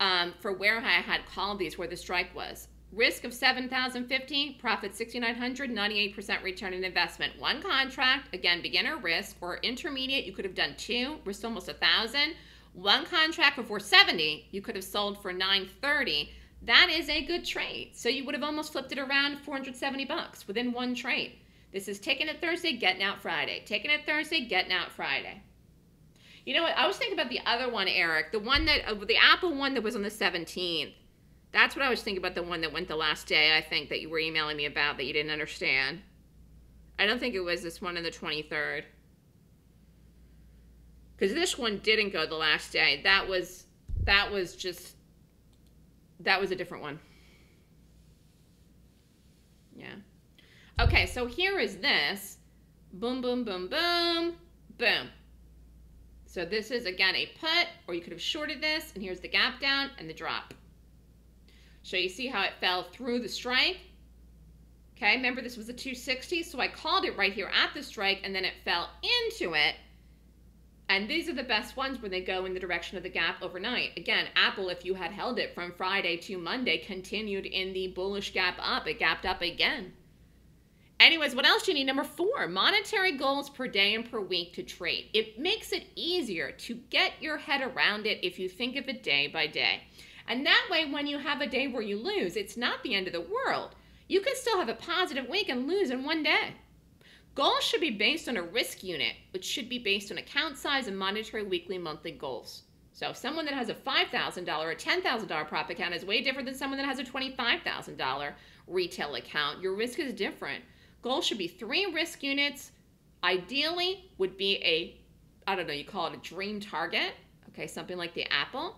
um, for where I had called these, where the strike was. Risk of 7,050, profit 6,900, 98% return on investment. One contract, again, beginner risk or intermediate, you could have done two, risk almost a thousand. One contract for 470, you could have sold for 930. That is a good trade. So you would have almost flipped it around 470 bucks within one trade. This is taking it Thursday, getting out Friday. Taking it Thursday, getting out Friday. You know what? I was thinking about the other one, Eric. The one that, uh, the Apple one that was on the 17th. That's what I was thinking about the one that went the last day, I think, that you were emailing me about that you didn't understand. I don't think it was this one on the 23rd. Because this one didn't go the last day. That was, that was just, that was a different one. Yeah. Okay, so here is this. Boom, boom, boom, boom, boom. So this is, again, a put, or you could have shorted this, and here's the gap down and the drop. So you see how it fell through the strike? Okay, remember this was a 260, so I called it right here at the strike, and then it fell into it. And these are the best ones when they go in the direction of the gap overnight. Again, Apple, if you had held it from Friday to Monday, continued in the bullish gap up. It gapped up again. Anyways, what else do you need? Number four, monetary goals per day and per week to trade. It makes it easier to get your head around it if you think of it day by day. And that way, when you have a day where you lose, it's not the end of the world. You can still have a positive week and lose in one day. Goals should be based on a risk unit, which should be based on account size and monetary weekly monthly goals. So someone that has a $5,000 or $10,000 profit account is way different than someone that has a $25,000 retail account. Your risk is different. Goal should be three risk units. Ideally would be a, I don't know, you call it a dream target. Okay, something like the apple.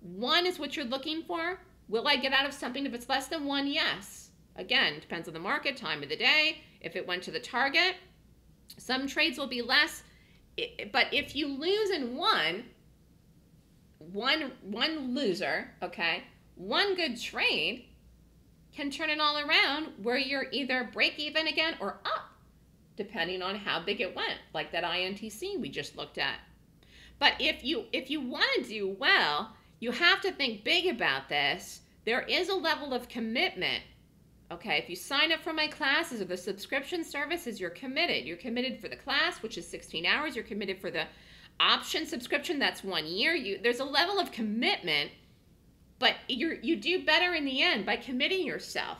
One is what you're looking for. Will I get out of something if it's less than one? Yes. Again, depends on the market, time of the day. If it went to the target, some trades will be less. But if you lose in one, one one loser, okay, one good trade, can turn it all around where you're either break even again or up, depending on how big it went, like that INTC we just looked at. But if you if you want to do well, you have to think big about this. There is a level of commitment. Okay, if you sign up for my classes or the subscription services, you're committed. You're committed for the class, which is 16 hours. You're committed for the option subscription, that's one year. You there's a level of commitment but you you do better in the end by committing yourself.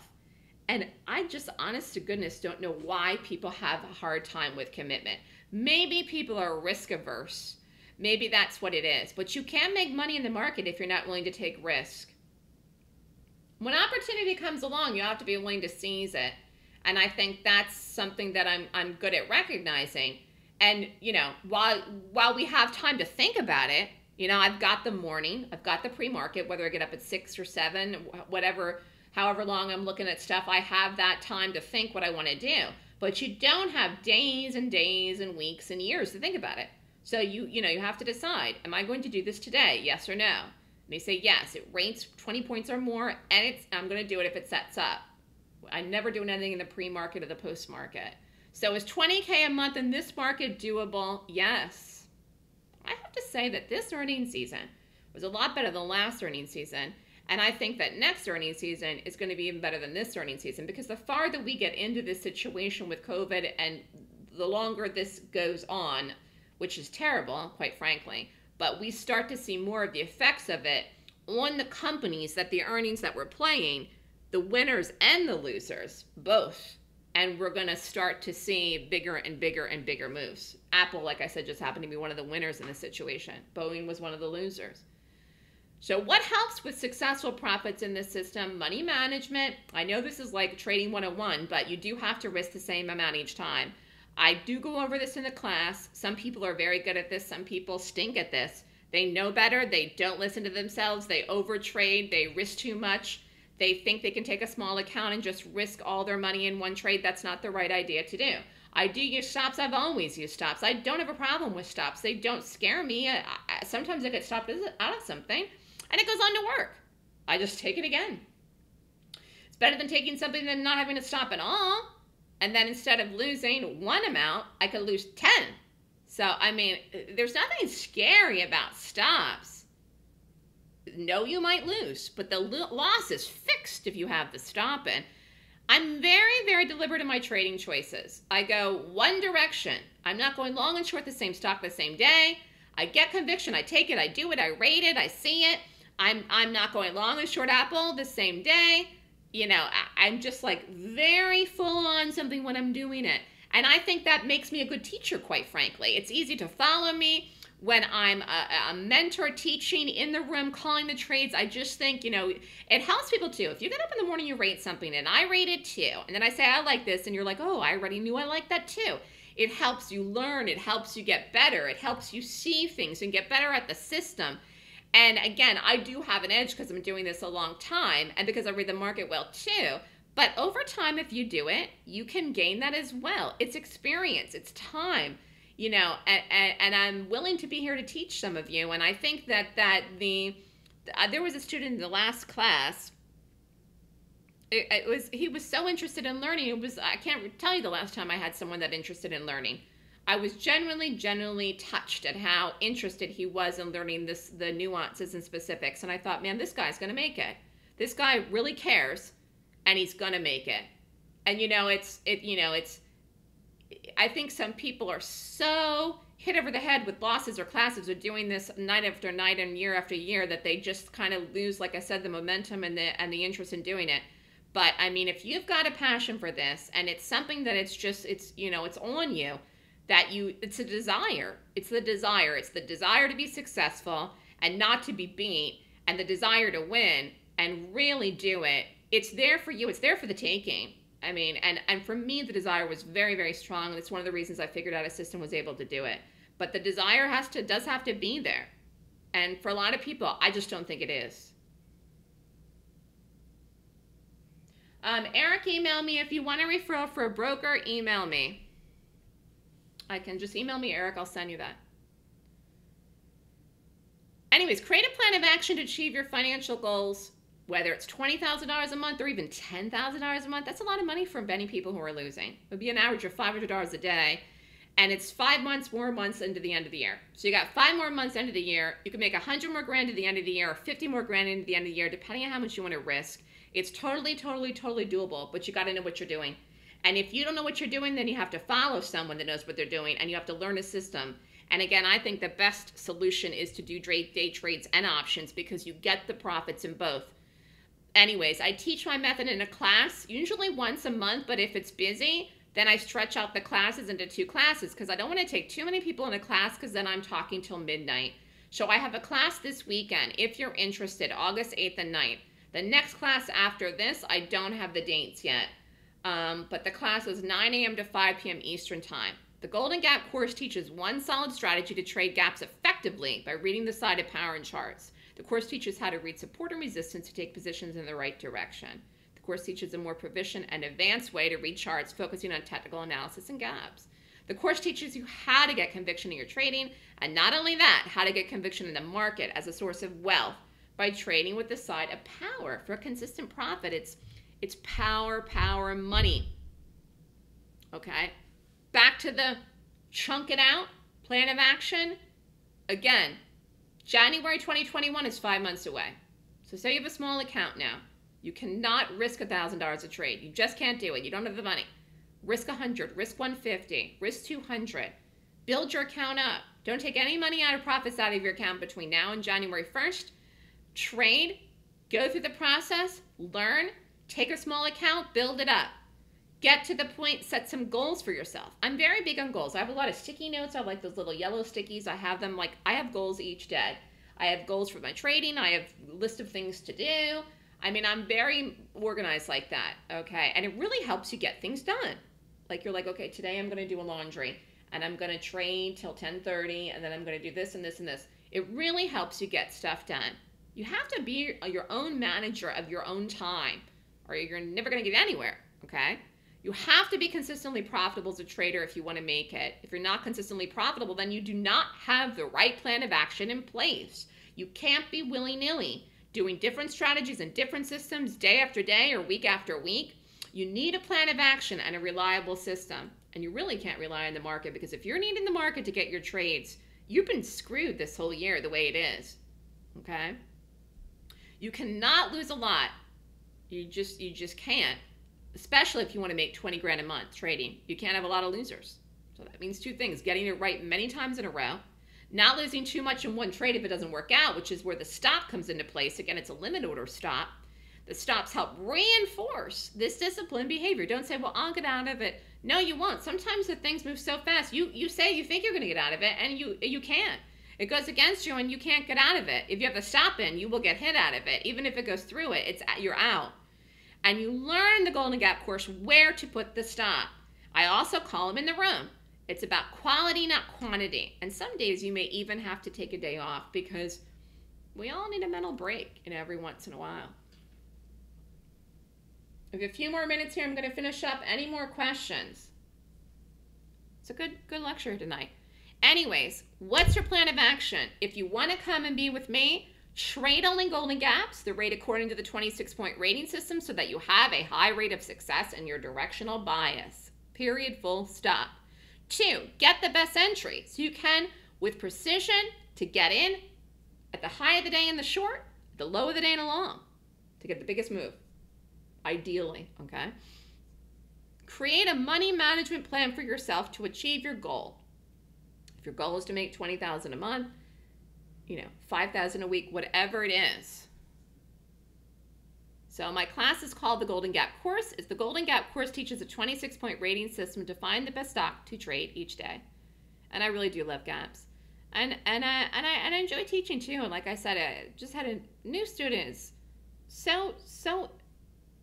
And I just, honest to goodness, don't know why people have a hard time with commitment. Maybe people are risk averse. Maybe that's what it is. But you can make money in the market if you're not willing to take risk. When opportunity comes along, you have to be willing to seize it. And I think that's something that I'm, I'm good at recognizing. And, you know, while, while we have time to think about it, you know, I've got the morning, I've got the pre market, whether I get up at six or seven, whatever, however long I'm looking at stuff, I have that time to think what I want to do. But you don't have days and days and weeks and years to think about it. So you, you know, you have to decide, am I going to do this today? Yes or no? And they say yes, it rates 20 points or more, and it's I'm going to do it if it sets up. I'm never doing anything in the pre-market or the post-market. So is 20K a month in this market doable? Yes. I have to say that this earnings season was a lot better than last earnings season. And I think that next earnings season is going to be even better than this earnings season because the farther we get into this situation with COVID and the longer this goes on, which is terrible, quite frankly, but we start to see more of the effects of it on the companies that the earnings that we're playing, the winners and the losers, both and we're going to start to see bigger and bigger and bigger moves. Apple, like I said, just happened to be one of the winners in this situation. Boeing was one of the losers. So, what helps with successful profits in this system? Money management. I know this is like trading 101, but you do have to risk the same amount each time. I do go over this in the class. Some people are very good at this, some people stink at this. They know better, they don't listen to themselves, they overtrade, they risk too much they think they can take a small account and just risk all their money in one trade. That's not the right idea to do. I do use stops. I've always used stops. I don't have a problem with stops. They don't scare me. I, I, sometimes I get stopped out of something and it goes on to work. I just take it again. It's better than taking something than not having to stop at all. And then instead of losing one amount, I could lose 10. So, I mean, there's nothing scary about stops. No, you might lose, but the loss is fixed if you have the stop in. I'm very, very deliberate in my trading choices. I go one direction. I'm not going long and short the same stock the same day. I get conviction, I take it, I do it, I rate it, I see it. I'm I'm not going long and short Apple the same day. You know, I, I'm just like very full on something when I'm doing it. And I think that makes me a good teacher, quite frankly. It's easy to follow me when I'm a, a, mentor teaching in the room, calling the trades, I just think, you know, it helps people too. If you get up in the morning, you rate something, and I rate it too, and then I say, I like this, and you're like, oh, I already knew I like that too. It helps you learn, it helps you get better, it helps you see things and get better at the system. And again, I do have an edge because I'm doing this a long time and because I read the market well too. But over time, if you do it, you can gain that as well. It's experience, it's time you know, and, and, I'm willing to be here to teach some of you. And I think that that the uh, there was a student in the last class. It, it, was he was so interested in learning. It was I can't tell you the last time I had someone that interested in learning. I was genuinely, genuinely touched at how interested he was in learning this the nuances and specifics. And I thought, man, this guy's gonna make it. This guy really cares, and he's gonna make it. And you know, it's it you know it's I think some people are so hit over the head with losses or classes or doing this night after night and year after year that they just kind of lose, like I said, the momentum and the and the interest in doing it. But I mean, if you've got a passion for this and it's something that it's just it's you know it's on you, that you it's a desire. It's the desire. It's the desire to be successful and not to be beat, and the desire to win and really do it. It's there for you. It's there for the taking. I mean, and and for me, the desire was very very strong, and it's one of the reasons I figured out a system was able to do it. But the desire has to does have to be there, and for a lot of people, I just don't think it is. Um, Eric, email me if you want a referral for a broker. Email me. I can just email me, Eric. I'll send you that. Anyways, create a plan of action to achieve your financial goals whether it's $20,000 a month or even $10,000 a month, that's a lot of money for many people who are losing. It would be an average of $500 a day. And it's five months more months into the end of the year. So you got five more months into the year. You can make a hundred more grand at the end of the year or 50 more grand into the end of the year, depending on how much you want to risk. It's totally, totally, totally doable, but you got to know what you're doing. And if you don't know what you're doing, then you have to follow someone that knows what they're doing and you have to learn a system. And again, I think the best solution is to do day trades and options because you get the profits in both anyways, I teach my method in a class, usually once a month, but if it's busy, then I stretch out the classes into two classes because I don't want to take too many people in a class because then I'm talking till midnight. So I have a class this weekend if you're interested, August 8th and 9th. The next class after this, I don't have the dates yet, um, but the class is 9 a.m. to 5 p.m. Eastern Time. The Golden Gap course teaches one solid strategy to trade gaps effectively by reading the side of power and charts. The course teaches how to read support and resistance to take positions in the right direction. The course teaches a more proficient and advanced way to read charts, focusing on technical analysis and gaps. The course teaches you how to get conviction in your trading, and not only that, how to get conviction in the market as a source of wealth by trading with the side of power for a consistent profit. It's it's power, power, money. Okay? Back to the chunk it out plan of action. Again, January 2021 is five months away. So say you have a small account now. You cannot risk $1,000 a trade. You just can't do it. You don't have the money. Risk 100, risk 150, risk 200. Build your account up. Don't take any money out of profits out of your account between now and January 1st. Trade, go through the process, learn, take a small account, build it up. Get to the point, set some goals for yourself. I'm very big on goals. I have a lot of sticky notes. I like those little yellow stickies. I have them like I have goals each day. I have goals for my trading. I have a list of things to do. I mean, I'm very organized like that, okay? And it really helps you get things done. Like you're like, okay, today I'm going to do a laundry and I'm going to trade till 10:30 and then I'm going to do this and this and this. It really helps you get stuff done. You have to be your own manager of your own time or you're never going to get anywhere, okay? You have to be consistently profitable as a trader if you want to make it. If you're not consistently profitable, then you do not have the right plan of action in place. You can't be willy nilly doing different strategies and different systems day after day or week after week. You need a plan of action and a reliable system. And you really can't rely on the market because if you're needing the market to get your trades, you've been screwed this whole year the way it is. Okay? You cannot lose a lot. You just you just can't. Especially if you want to make 20 grand a month trading. You can't have a lot of losers. So that means two things getting it right many times in a row, not losing too much in one trade if it doesn't work out, which is where the stop comes into place. Again, it's a limit order stop. The stops help reinforce this disciplined behavior. Don't say, well, I'll get out of it. No, you won't. Sometimes the things move so fast. You you say you think you're going to get out of it, and you you can't. It goes against you, and you can't get out of it. If you have a stop in, you will get hit out of it. Even if it goes through it, it's you're out. And you learn the Golden Gap course where to put the stop. I also call them in the room. It's about quality, not quantity. And some days you may even have to take a day off because we all need a mental break in every once in a while. We have a few more minutes here. I'm going to finish up. Any more questions? It's a good good lecture tonight. Anyways, what's your plan of action? If you want to come and be with me, trade only golden gaps, the rate according to the 26 point rating system so that you have a high rate of success in your directional bias. Period, full stop. Two, get the best entry so you can, with precision, to get in at the high of the day in the short, the low of the day in the long, to get the biggest move, ideally, okay? Create a money management plan for yourself to achieve your goal. If your goal is to make 20,000 a month, you know, 5,000 a week, whatever it is, so my class is called the Golden Gap Course. Is the Golden Gap Course teaches a 26-point rating system to find the best stock to trade each day. And I really do love gaps. And and I and I and I enjoy teaching too. And like I said, I just had a new students so so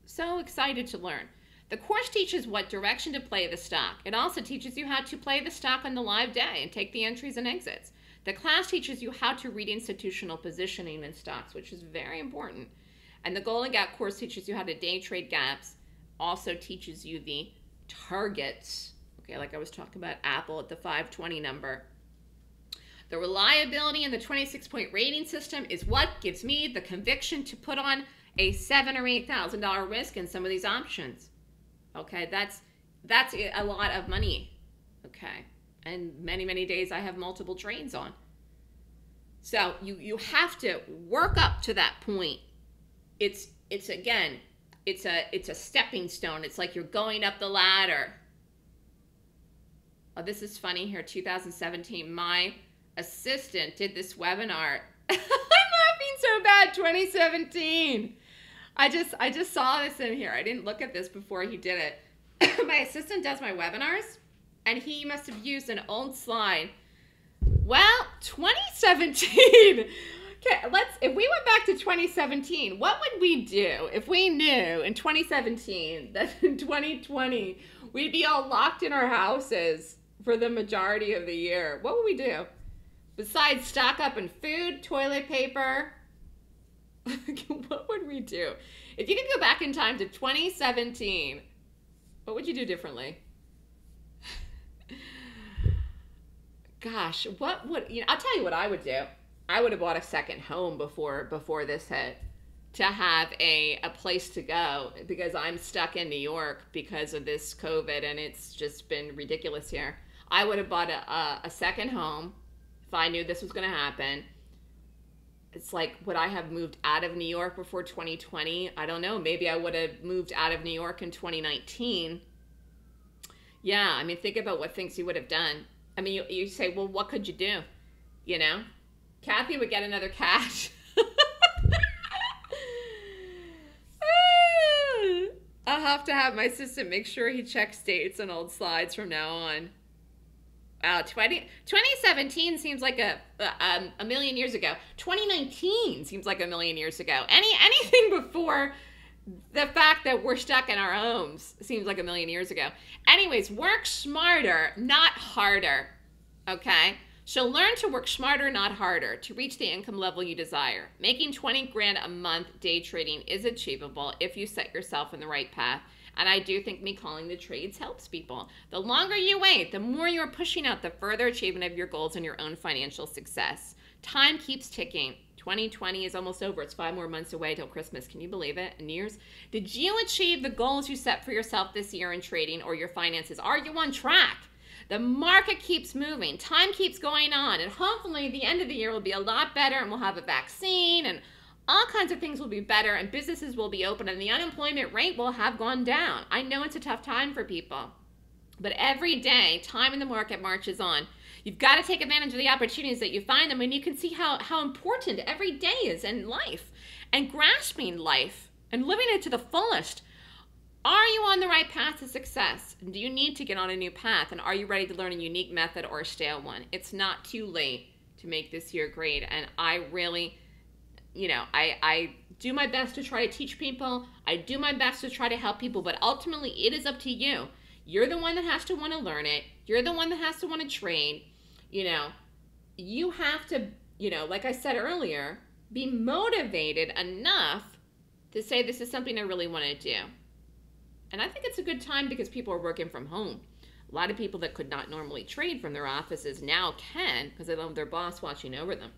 so excited to learn. The course teaches what direction to play the stock. It also teaches you how to play the stock on the live day and take the entries and exits. The class teaches you how to read institutional positioning in stocks, which is very important. And the Golden Gap course teaches you how to day trade gaps, also teaches you the targets. Okay, like I was talking about Apple at the 520 number. The reliability in the 26 point rating system is what gives me the conviction to put on a seven or eight thousand dollar risk in some of these options. Okay, that's that's a lot of money. Okay, and many many days I have multiple trains on. So you you have to work up to that point. It's it's again it's a it's a stepping stone. It's like you're going up the ladder. Oh this is funny here. 2017 my assistant did this webinar. I'm laughing so bad. 2017 i just i just saw this in here. I didn't look at this before he did it. My assistant does my webinars and he must have used an old slide well 2017 Okay, let's if we went back to 2017, what would we do if we knew in 2017 that in 2020 we'd be all locked in our houses for the majority of the year? What would we do? Besides stock up in food, toilet paper, what would we do? If you could go back in time to 2017, what would you do differently? Gosh, what would you know? I'll tell you what I would do. I would have bought a second home before before this hit to have a, a place to go because I'm stuck in New York because of this COVID and it's just been ridiculous here. I would have bought a, a, a second home if I knew this was going to happen. It's like, would I have moved out of New York before 2020? I don't know. Maybe I would have moved out of New York in 2019. Yeah, I mean, think about what things you would have done. I mean, you, you say, well, what could you do? You know? Kathy would get another cat. I'll have to have my assistant make sure he checks dates on old slides from now on. Wow, 20, 2017 seems like a, a, um, a million years ago. 2019 seems like a million years ago. Any Anything before the fact that we're stuck in our homes seems like a million years ago. Anyways, work smarter, not harder. Okay? She'll learn to work smarter, not harder, to reach the income level you desire. Making 20 grand a month day trading is achievable if you set yourself in the right path. And I do think me calling the trades helps people. The longer you wait, the more you're pushing out the further achievement of your goals and your own financial success. Time keeps ticking. 2020 is almost over. It's five more months away till Christmas. Can you believe it? And years. Did you achieve the goals you set for yourself this year in trading or your finances? Are you on track? The market keeps moving, time keeps going on, and hopefully the end of the year will be a lot better and we'll have a vaccine and all kinds of things will be better and businesses will be open and the unemployment rate will have gone down. I know it's a tough time for people, but every day, time in the market marches on. You've got to take advantage of the opportunities that you find them, and you can see how, how important every day is in life and grasping life and living it to the fullest. Are you on the right path to success? Do you need to get on a new path? And are you ready to learn a unique method or a stale one? It's not too late to make this year great. And I really, you know, I, I do my best to try to teach people. I do my best to try to help people, but ultimately it is up to you. You're the one that has to want to learn it. You're the one that has to want to train you know, you have to, you know, like I said earlier, be motivated enough to say, this is something I really want to do. And I think it's a good time because people are working from home. A lot of people that could not normally trade from their offices now can because they love their boss watching over them.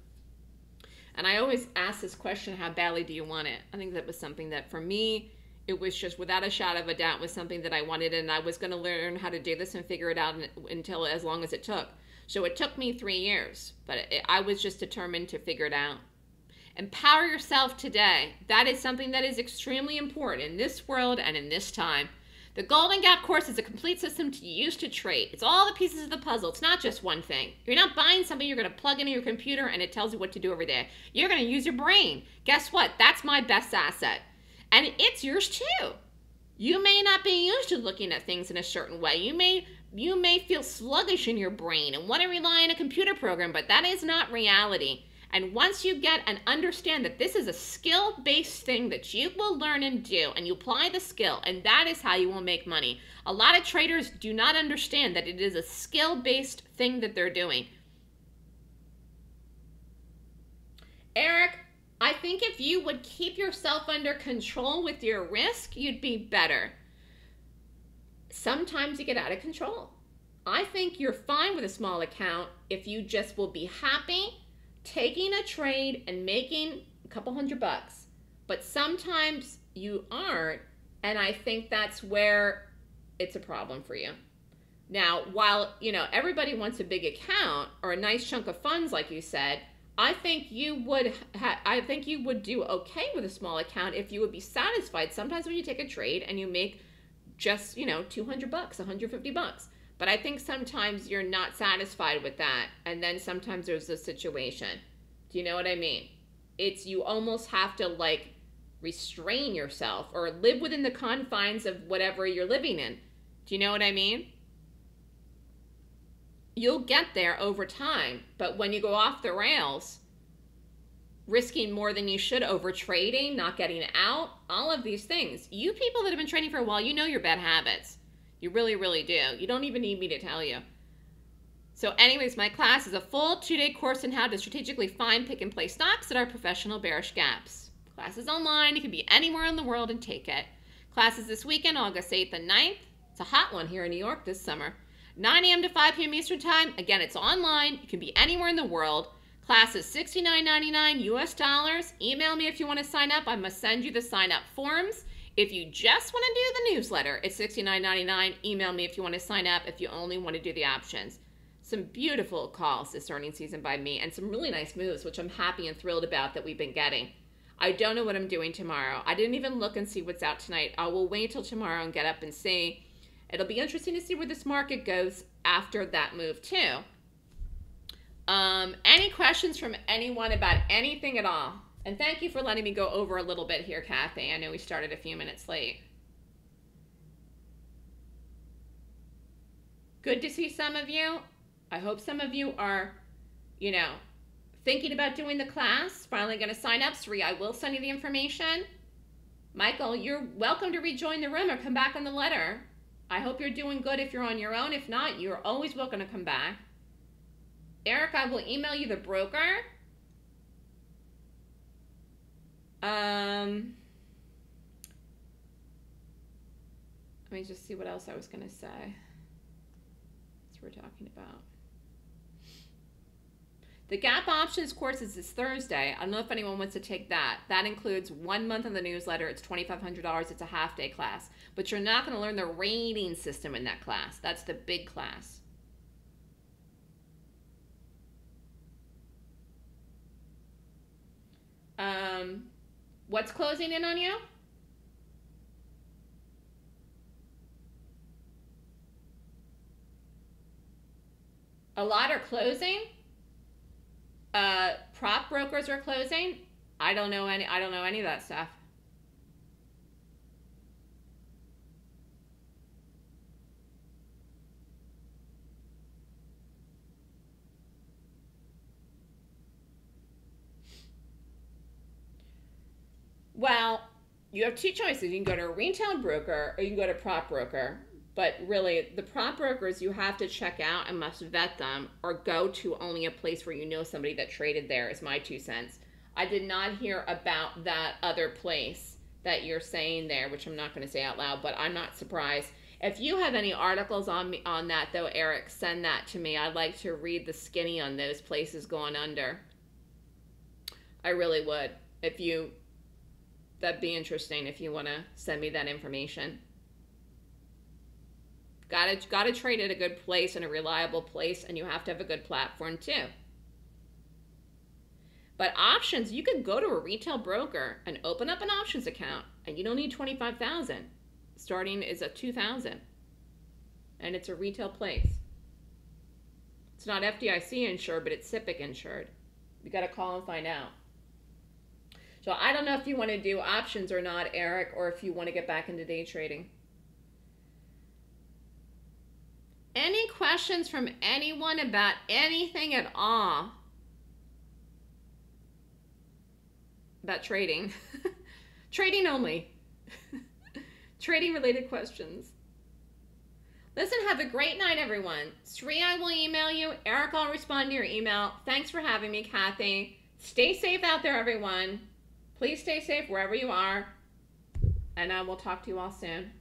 And I always ask this question, how badly do you want it? I think that was something that for me, it was just without a shadow of a doubt was something that I wanted and I was going to learn how to do this and figure it out until as long as it took. So it took me three years, but it, I was just determined to figure it out. Empower yourself today. That is something that is extremely important in this world and in this time. The Golden Gap course is a complete system to use to trade. It's all the pieces of the puzzle. It's not just one thing. You're not buying something you're going to plug into your computer and it tells you what to do over there. You're going to use your brain. Guess what? That's my best asset. And it's yours too. You may not be used to looking at things in a certain way. You may you may feel sluggish in your brain and want to rely on a computer program, but that is not reality. And once you get and understand that this is a skill based thing that you will learn and do, and you apply the skill, and that is how you will make money. A lot of traders do not understand that it is a skill based thing that they're doing. Eric, I think if you would keep yourself under control with your risk, you'd be better sometimes you get out of control. I think you're fine with a small account if you just will be happy taking a trade and making a couple hundred bucks. But sometimes you aren't, and I think that's where it's a problem for you. Now, while, you know, everybody wants a big account or a nice chunk of funds like you said, I think you would ha- I think you would do okay with a small account if you would be satisfied. Sometimes when you take a trade and you make just, you know, 200 bucks, 150 bucks. But I think sometimes you're not satisfied with that. And then sometimes there's a situation. Do you know what I mean? It's you almost have to like restrain yourself or live within the confines of whatever you're living in. Do you know what I mean? You'll get there over time, but when you go off the rails, risking more than you should over trading, not getting out, all of these things. You people that have been trading for a while, you know your bad habits. You really, really do. You don't even need me to tell you. So, anyways, my class is a full two day course on how to strategically find, pick, and play stocks that are professional bearish gaps. Class is online. You can be anywhere in the world and take it. Class is this weekend, August 8th and 9th. It's a hot one here in New York this summer. 9 a.m. to 5 p.m. Eastern Time. Again, it's online. You can be anywhere in the world. Class is $69.99 US dollars. Email me if you want to sign up. I must send you the sign up forms. If you just want to do the newsletter, it's $69.99. Email me if you want to sign up, if you only want to do the options. Some beautiful calls this earnings season by me and some really nice moves, which I'm happy and thrilled about that we've been getting. I don't know what I'm doing tomorrow. I didn't even look and see what's out tonight. I will wait till tomorrow and get up and see. It'll be interesting to see where this market goes after that move, too. Um, any questions from anyone about anything at all? And thank you for letting me go over a little bit here, Kathy. I know we started a few minutes late. Good to see some of you. I hope some of you are, you know, thinking about doing the class. Finally going to sign up. Sri, I will send you the information. Michael, you're welcome to rejoin the room or come back on the letter. I hope you're doing good if you're on your own. If not, you're always welcome to come back. Eric, I will email you the broker. Um, let me just see what else I was going to say. That's what we're talking about. The Gap Options course is this Thursday. I don't know if anyone wants to take that. That includes one month of the newsletter. It's $2,500. It's a half day class. But you're not going to learn the rating system in that class. That's the big class. Um, what's closing in on you? A lot are closing. Uh, prop brokers are closing. I don't know any. I don't know any of that stuff. Well, you have two choices. You can go to a retail broker or you can go to prop broker. But really, the prop brokers you have to check out and must vet them or go to only a place where you know somebody that traded there, is my two cents. I did not hear about that other place that you're saying there, which I'm not going to say out loud, but I'm not surprised. If you have any articles on me on that though, Eric, send that to me. I'd like to read the skinny on those places going under. I really would. If you that'd be interesting if you want to send me that information. Got to got to trade at a good place and a reliable place, and you have to have a good platform too. But options, you could go to a retail broker and open up an options account, and you don't need twenty five thousand. Starting is at two thousand, and it's a retail place. It's not FDIC insured, but it's SIPC insured. You got to call and find out. So I don't know if you want to do options or not, Eric, or if you want to get back into day trading. Any questions from anyone about anything at all? About trading. trading only. trading related questions. Listen, have a great night, everyone. Sri, I will email you. Eric, I'll respond to your email. Thanks for having me, Kathy. Stay safe out there, everyone. Please stay safe wherever you are, and uh, I will talk to you all soon.